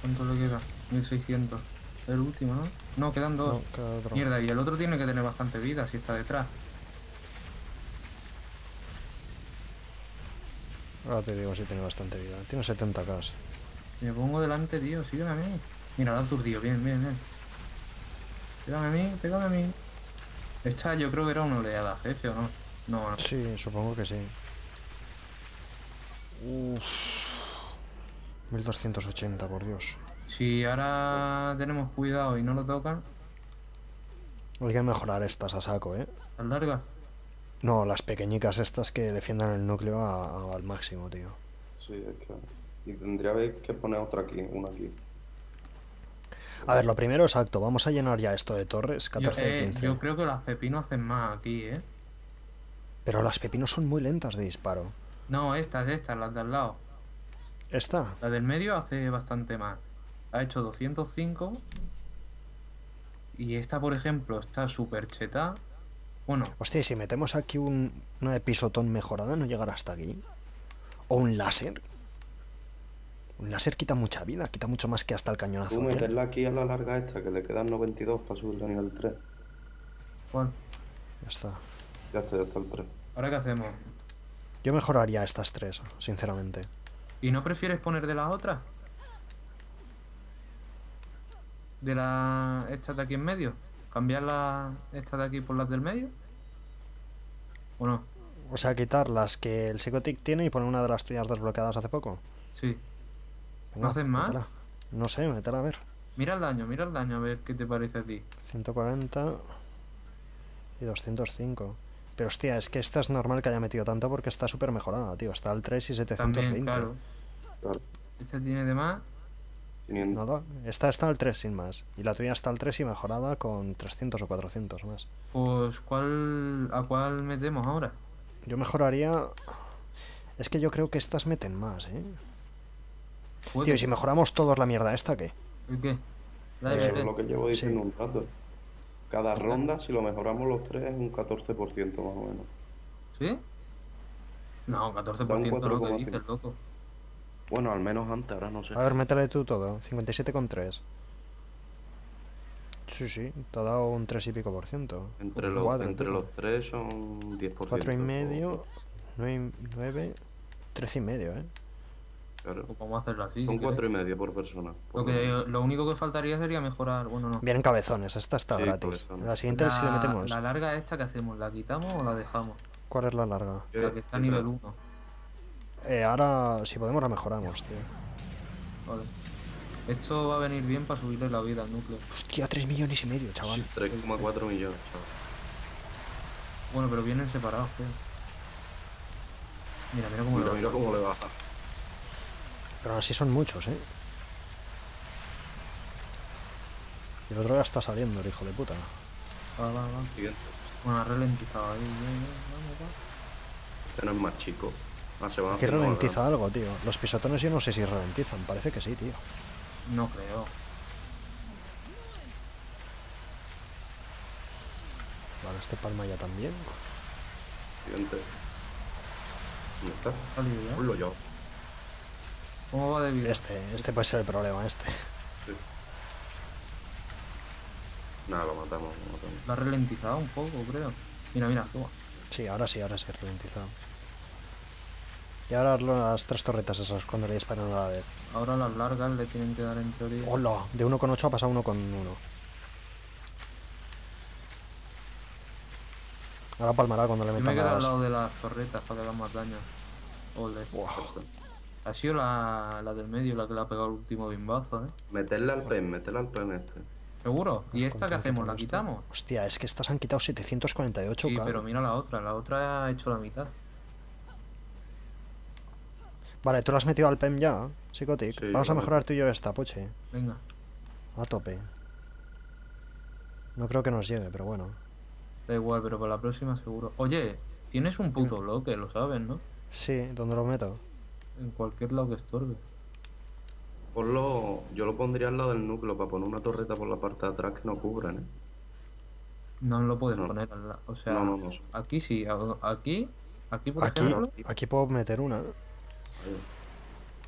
¿Cuánto le queda? 1600. El último, ¿no? No, quedan dos. No, queda otro. Mierda, y el otro tiene que tener bastante vida si está detrás. Ahora te digo si tiene bastante vida. Tiene 70k. Si me pongo delante, tío, sígueme a mí. Mira, ha aturdido, bien, bien, bien. Pégame a mí, pégame a mí. Esta yo creo que era una oleada, jefe, ¿o no? No, no. Sí, supongo que sí. Uf. 1280, por Dios. Si ahora tenemos cuidado y no lo tocan, Hay que mejorar estas a saco, ¿eh? las largas. No, las pequeñicas estas que defiendan el núcleo a- a- al máximo, tío. Sí, es que. Y tendría que poner otra aquí, una aquí. A ver, lo primero exacto, vamos a llenar ya esto de torres, Yo, 14 y eh, 15. yo creo que las pepinos hacen más aquí, ¿eh? Pero las pepinos son muy lentas de disparo. No, estas, estas, las de al lado. ¿Esta? La del medio hace bastante más. Ha hecho 205. Y esta, por ejemplo, está súper cheta. Bueno, Hostia, si metemos aquí un, una de pisotón mejorada, ¿no llegará hasta aquí? ¿O un láser? Un láser quita mucha vida, quita mucho más que hasta el cañonazo. Tú ¿eh? meterla aquí a la larga esta, que le quedan 92 para subirla a nivel 3. ¿cuál? Ya está. Ya está, ya está el 3. ¿Ahora qué hacemos? Yo mejoraría estas tres, sinceramente. ¿Y no prefieres poner de las otras? ¿De la esta de aquí en medio? ¿Cambiar la esta de aquí por las del medio? ¿O no? O sea, quitar las que el Psicotic tiene y poner una de las tuyas desbloqueadas hace poco. Sí. Venga, ¿No hacen más? métela. No sé, métela a ver. Mira el daño, mira el daño, a ver qué te parece a ti. 140 y 205. Pero hostia, es que esta es normal que haya metido tanto porque está súper mejorada, tío. Está al 3 y 720. También. Claro. Esta tiene de más. 500. Nada, esta está al 3 sin más. Y la tuya está al 3 y mejorada con 300 o 400 más. Pues, ¿cuál, ¿a cuál metemos ahora? Yo mejoraría... Es que yo creo que estas meten más, ¿eh? Puede. Tío, y si mejoramos todos la mierda esta, ¿qué? ¿El qué? La Eh, es lo que llevo Sí. diciendo un rato. Cada ronda, si lo mejoramos los tres, es un 14% más o menos. ¿Sí? No, 14% lo que 4,5. dice el loco. Bueno, al menos antes, ahora no sé. A ver, métele tú todo. 57,3. Sí, sí, te ha dado un 3 y pico por ciento. Entre los, cuatro, entre tío. los tres son 10%. 4 y medio, 9, 9 13 y medio, ¿eh? Claro. Pues vamos a hacerlo así. Son si cuatro y quieres. medio por persona. Lo, que, lo único que faltaría sería mejorar. Bueno, no. Vienen cabezones, esta está Sí, gratis. cabezones. La siguiente si le La, metemos. la larga esta que hacemos, ¿la quitamos o la dejamos? ¿Cuál es la larga? La que está a nivel creo- 1. Eh, ahora, si podemos, la mejoramos, tío. Vale. Esto va a venir bien para subirle la vida al núcleo. Hostia, 3 millones y medio, chaval. 3,4 millones. chaval. Bueno, pero vienen separados, creo. Mira, mira cómo Mira, lo mira cómo le baja. Pero aún así son muchos, ¿eh? Y el otro ya está saliendo, el hijo de puta. Va, va, va. Siguiente. Bueno, ha ralentizado ahí. bien, bien, vamos, va. Este no es más chico. Ah, se Aquí ralentiza algo, tío. Los pisotones yo no sé si ralentizan, parece que sí, tío. No creo. Vale, este palma ya también. Siguiente. ¿Dónde está? Ponlo yo. ¿Cómo va de vida? Este, este puede ser el problema, este. Sí. Nada, lo matamos, lo matamos. La ha ralentizado un poco, creo. Mira, mira, toma. Sí, ahora sí, ahora sí, ralentizado. Y ahora las tres torretas esas cuando le disparan a la vez. Ahora las largas le tienen que dar en teoría. ¡Hola! De 1,8 ha pasado a 1,1. Ahora palmará cuando le Yo me metan quedo al las... lado de las torretas para que hagan más daño. Ole. Buah. Ha sido la, la del medio la que le ha pegado el último bimbazo, ¿eh? Meterle al pen, meterle al pen este. ¿Seguro? ¿Y esta qué hacemos? ¿La quitamos? Hostia, es que estas han quitado 748k. Sí, pero mira la otra. La otra ha hecho la mitad. Vale, tú lo has metido al PEM ya, Psicotic. Sí, Vamos a vale. mejorar tú y yo esta, poche. Venga. A tope. No creo que nos llegue, pero bueno. Da igual, pero para la próxima seguro. Oye, tienes un puto bloque, lo sabes, ¿no? Sí, ¿dónde lo meto? En cualquier lado que estorbe. Ponlo, yo lo pondría al lado del núcleo para poner una torreta por la parte de atrás que no cubran, ¿eh? No lo puedes No. poner al lado. O sea, No, no, no. aquí sí. Aquí, aquí por Aquí, ejemplo. aquí puedo meter una.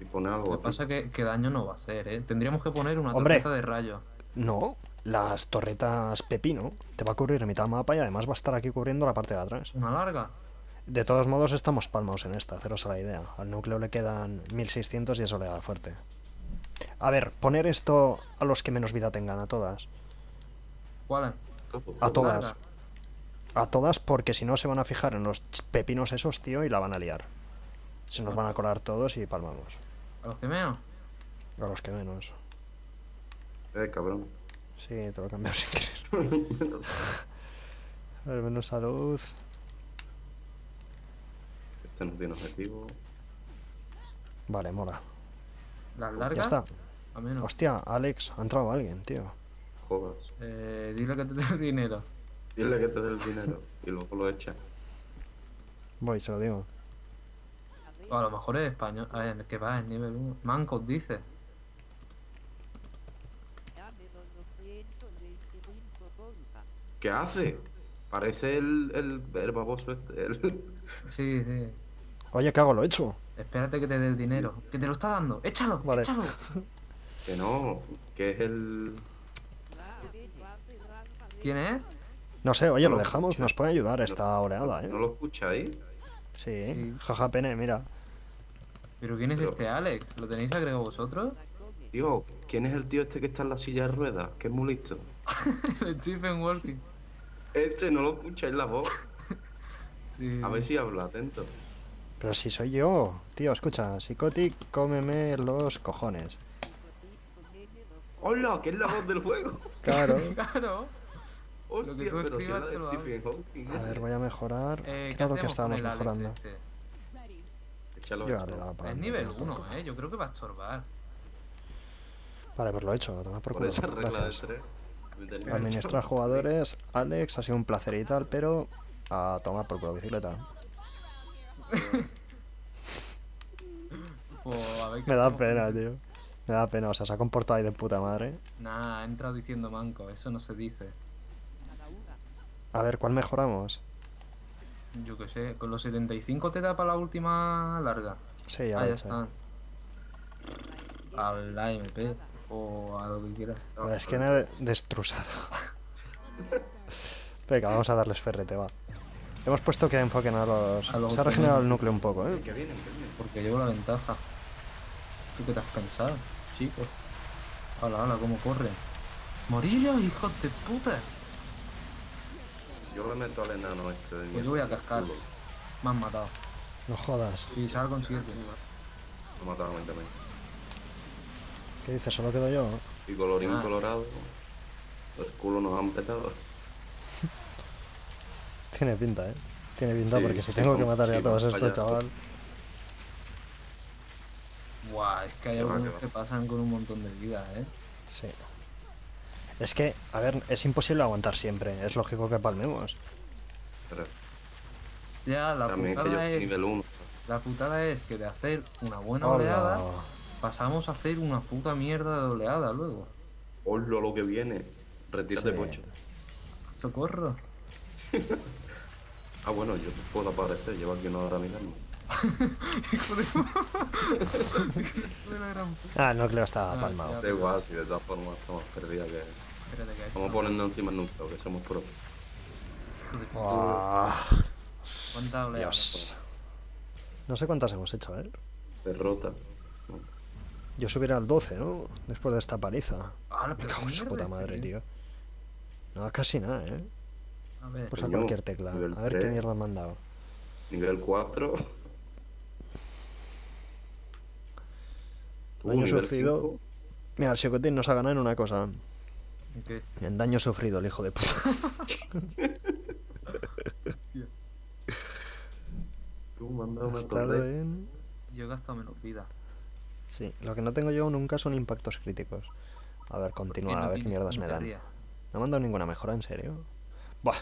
Y pone algo Lo que pasa que, que daño no va a hacer, ¿eh? Tendríamos que poner una Hombre. torreta de rayo. No, las torretas pepino te va a cubrir mitad mapa y además va a estar aquí cubriendo la parte de atrás. Una larga. De todos modos, estamos palmados en esta, ceros a la idea. Al núcleo le quedan 1600 y eso le da fuerte. A ver, poner esto a los que menos vida tengan, a todas. ¿Cuál es? A todas. A todas porque si no se van a fijar en los pepinos esos, tío, y la van a liar. Se nos van a colar todos y palmamos. ¿A los que menos? A los que menos. Eh, cabrón. Sí, te lo he cambiado sin querer. A ver, menos salud. Este no tiene objetivo. Vale, mola. Las Ya largas, está. a menos. Hostia, Alex, ha entrado alguien, tío. Jodas. Eh, dile que te dé el dinero. Dile que te dé el dinero y luego lo echa. Voy, se lo digo. O a lo mejor es español. A ver, que va, es nivel 1. Mancos dice. ¿Qué hace? Parece el, el, el baboso este. El... Sí, sí. Oye, ¿qué hago? Lo he hecho. Espérate que te dé el dinero. Que te lo está dando. Échalo, Vale. échalo. Que no, que es el. ¿Quién es? No sé, oye, No lo lo dejamos. escucha. Nos puede ayudar esta oleada, ¿No ¿eh? lo escucha ahí? Sí, Sí. jaja, pene, mira. ¿Pero quién es Pero- este Alex? ¿Lo tenéis agregado vosotros? Tío, ¿quién es el tío este que está en la silla de ruedas? Que es muy listo. el Stephen Walking. Este no lo escucha, es la voz. Sí. A ver si habla, atento. Pero si soy yo. Tío, escucha. Psicotic, cómeme los cojones. ¡Hola! ¿Qué es la voz del juego? Claro. Claro. Lo que Hostia, tú pero si era de. Stephen Hawking. A ver, voy a mejorar. Eh, ¿qué Claro que estábamos mejorando. este? He para Es nivel tío, 1, por- eh. Yo creo que va a estorbar. Vale, pues lo he hecho. Toma por Por culo. esa regla de Gracias. tres. me tenía Administrar jugadores. Alex, ha sido un placer y tal, pero. A tomar por culo bicicleta. A ver qué Me da pena, tío. Me da pena, o sea, se ha comportado ahí de puta madre. Nah, ha entrado diciendo manco. Eso no se dice. A ver, ¿cuál mejoramos? Yo qué sé. Con los 75 te da para la última larga. Sí, ya ah, ya están. A la MP. O a lo que quieras. La esquina de- destrozada. Venga, vamos a darles ferrete, va. Hemos puesto que enfoquen a los... A los Se ha regenerado el núcleo un poco, ¿eh? Que vienen, que vienen. Porque llevo la ventaja. ¿Tú qué te has pensado, chicos? Hola, hola, cómo corre. ¡Morillos, hijos de puta! Yo le meto al enano este de Pues yo voy a cascar. culo. Me han matado. No jodas. Y salgo en 7. Lo mataron también. ¿Qué dices? ¿Solo quedo yo? Y colorín Ah. colorado. El culo nos han petado. Tiene pinta, ¿eh? Tiene pinta Sí, porque si sí, tengo que matar ya a todos estos, chaval. Buah, es que hay algunos que pasan con un montón de vida, ¿eh? Sí. Es que, a ver, es imposible aguantar siempre. Es lógico que palmemos. Pero Ya, la también que putada, es, nivel 1. la putada es que de hacer una buena Hola. oleada, pasamos a hacer una puta mierda de oleada luego. Hola lo que viene. Retírate, Sí. pocho. ¡Socorro! Ah, bueno, yo puedo aparecer. Llevo aquí una hora mirando. ¡Hijo de... de la gran puta. Ah, Ah, palmado. Da igual, si de todas formas estamos perdidas. Que... Espérate que. Vamos poniendo encima el núcleo, que somos pros. Hijo de puta. Buah, ¿Cuánta oleada? Dios. No sé cuántas hemos hecho, ¿eh? Derrota. Yo subiera al 12, ¿no? Después de esta paliza. Ah, Me cago en qué su puta madre, tío. tío. No, casi nada, ¿eh? A ver, Pues a cualquier tecla. A ver qué mierda me han dado. Nivel 4. Tú, Daño nivel sufrido. Mira, el Psicotín nos ha ganado en una cosa. En daño sufrido, el hijo de puta. Tú en... Yo he gastado menos vida. Sí, lo que no tengo yo nunca son impactos críticos. A ver, no a ver qué mierdas me dan. No me han dado ninguna mejora, ¿en serio? Buah.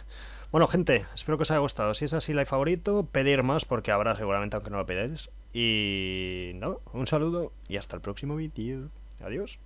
Bueno, gente, espero que os haya gustado. Si es así, like favorito, pedir más porque habrá seguramente aunque no lo pidáis. Y nada, un saludo y hasta el próximo vídeo. Adiós.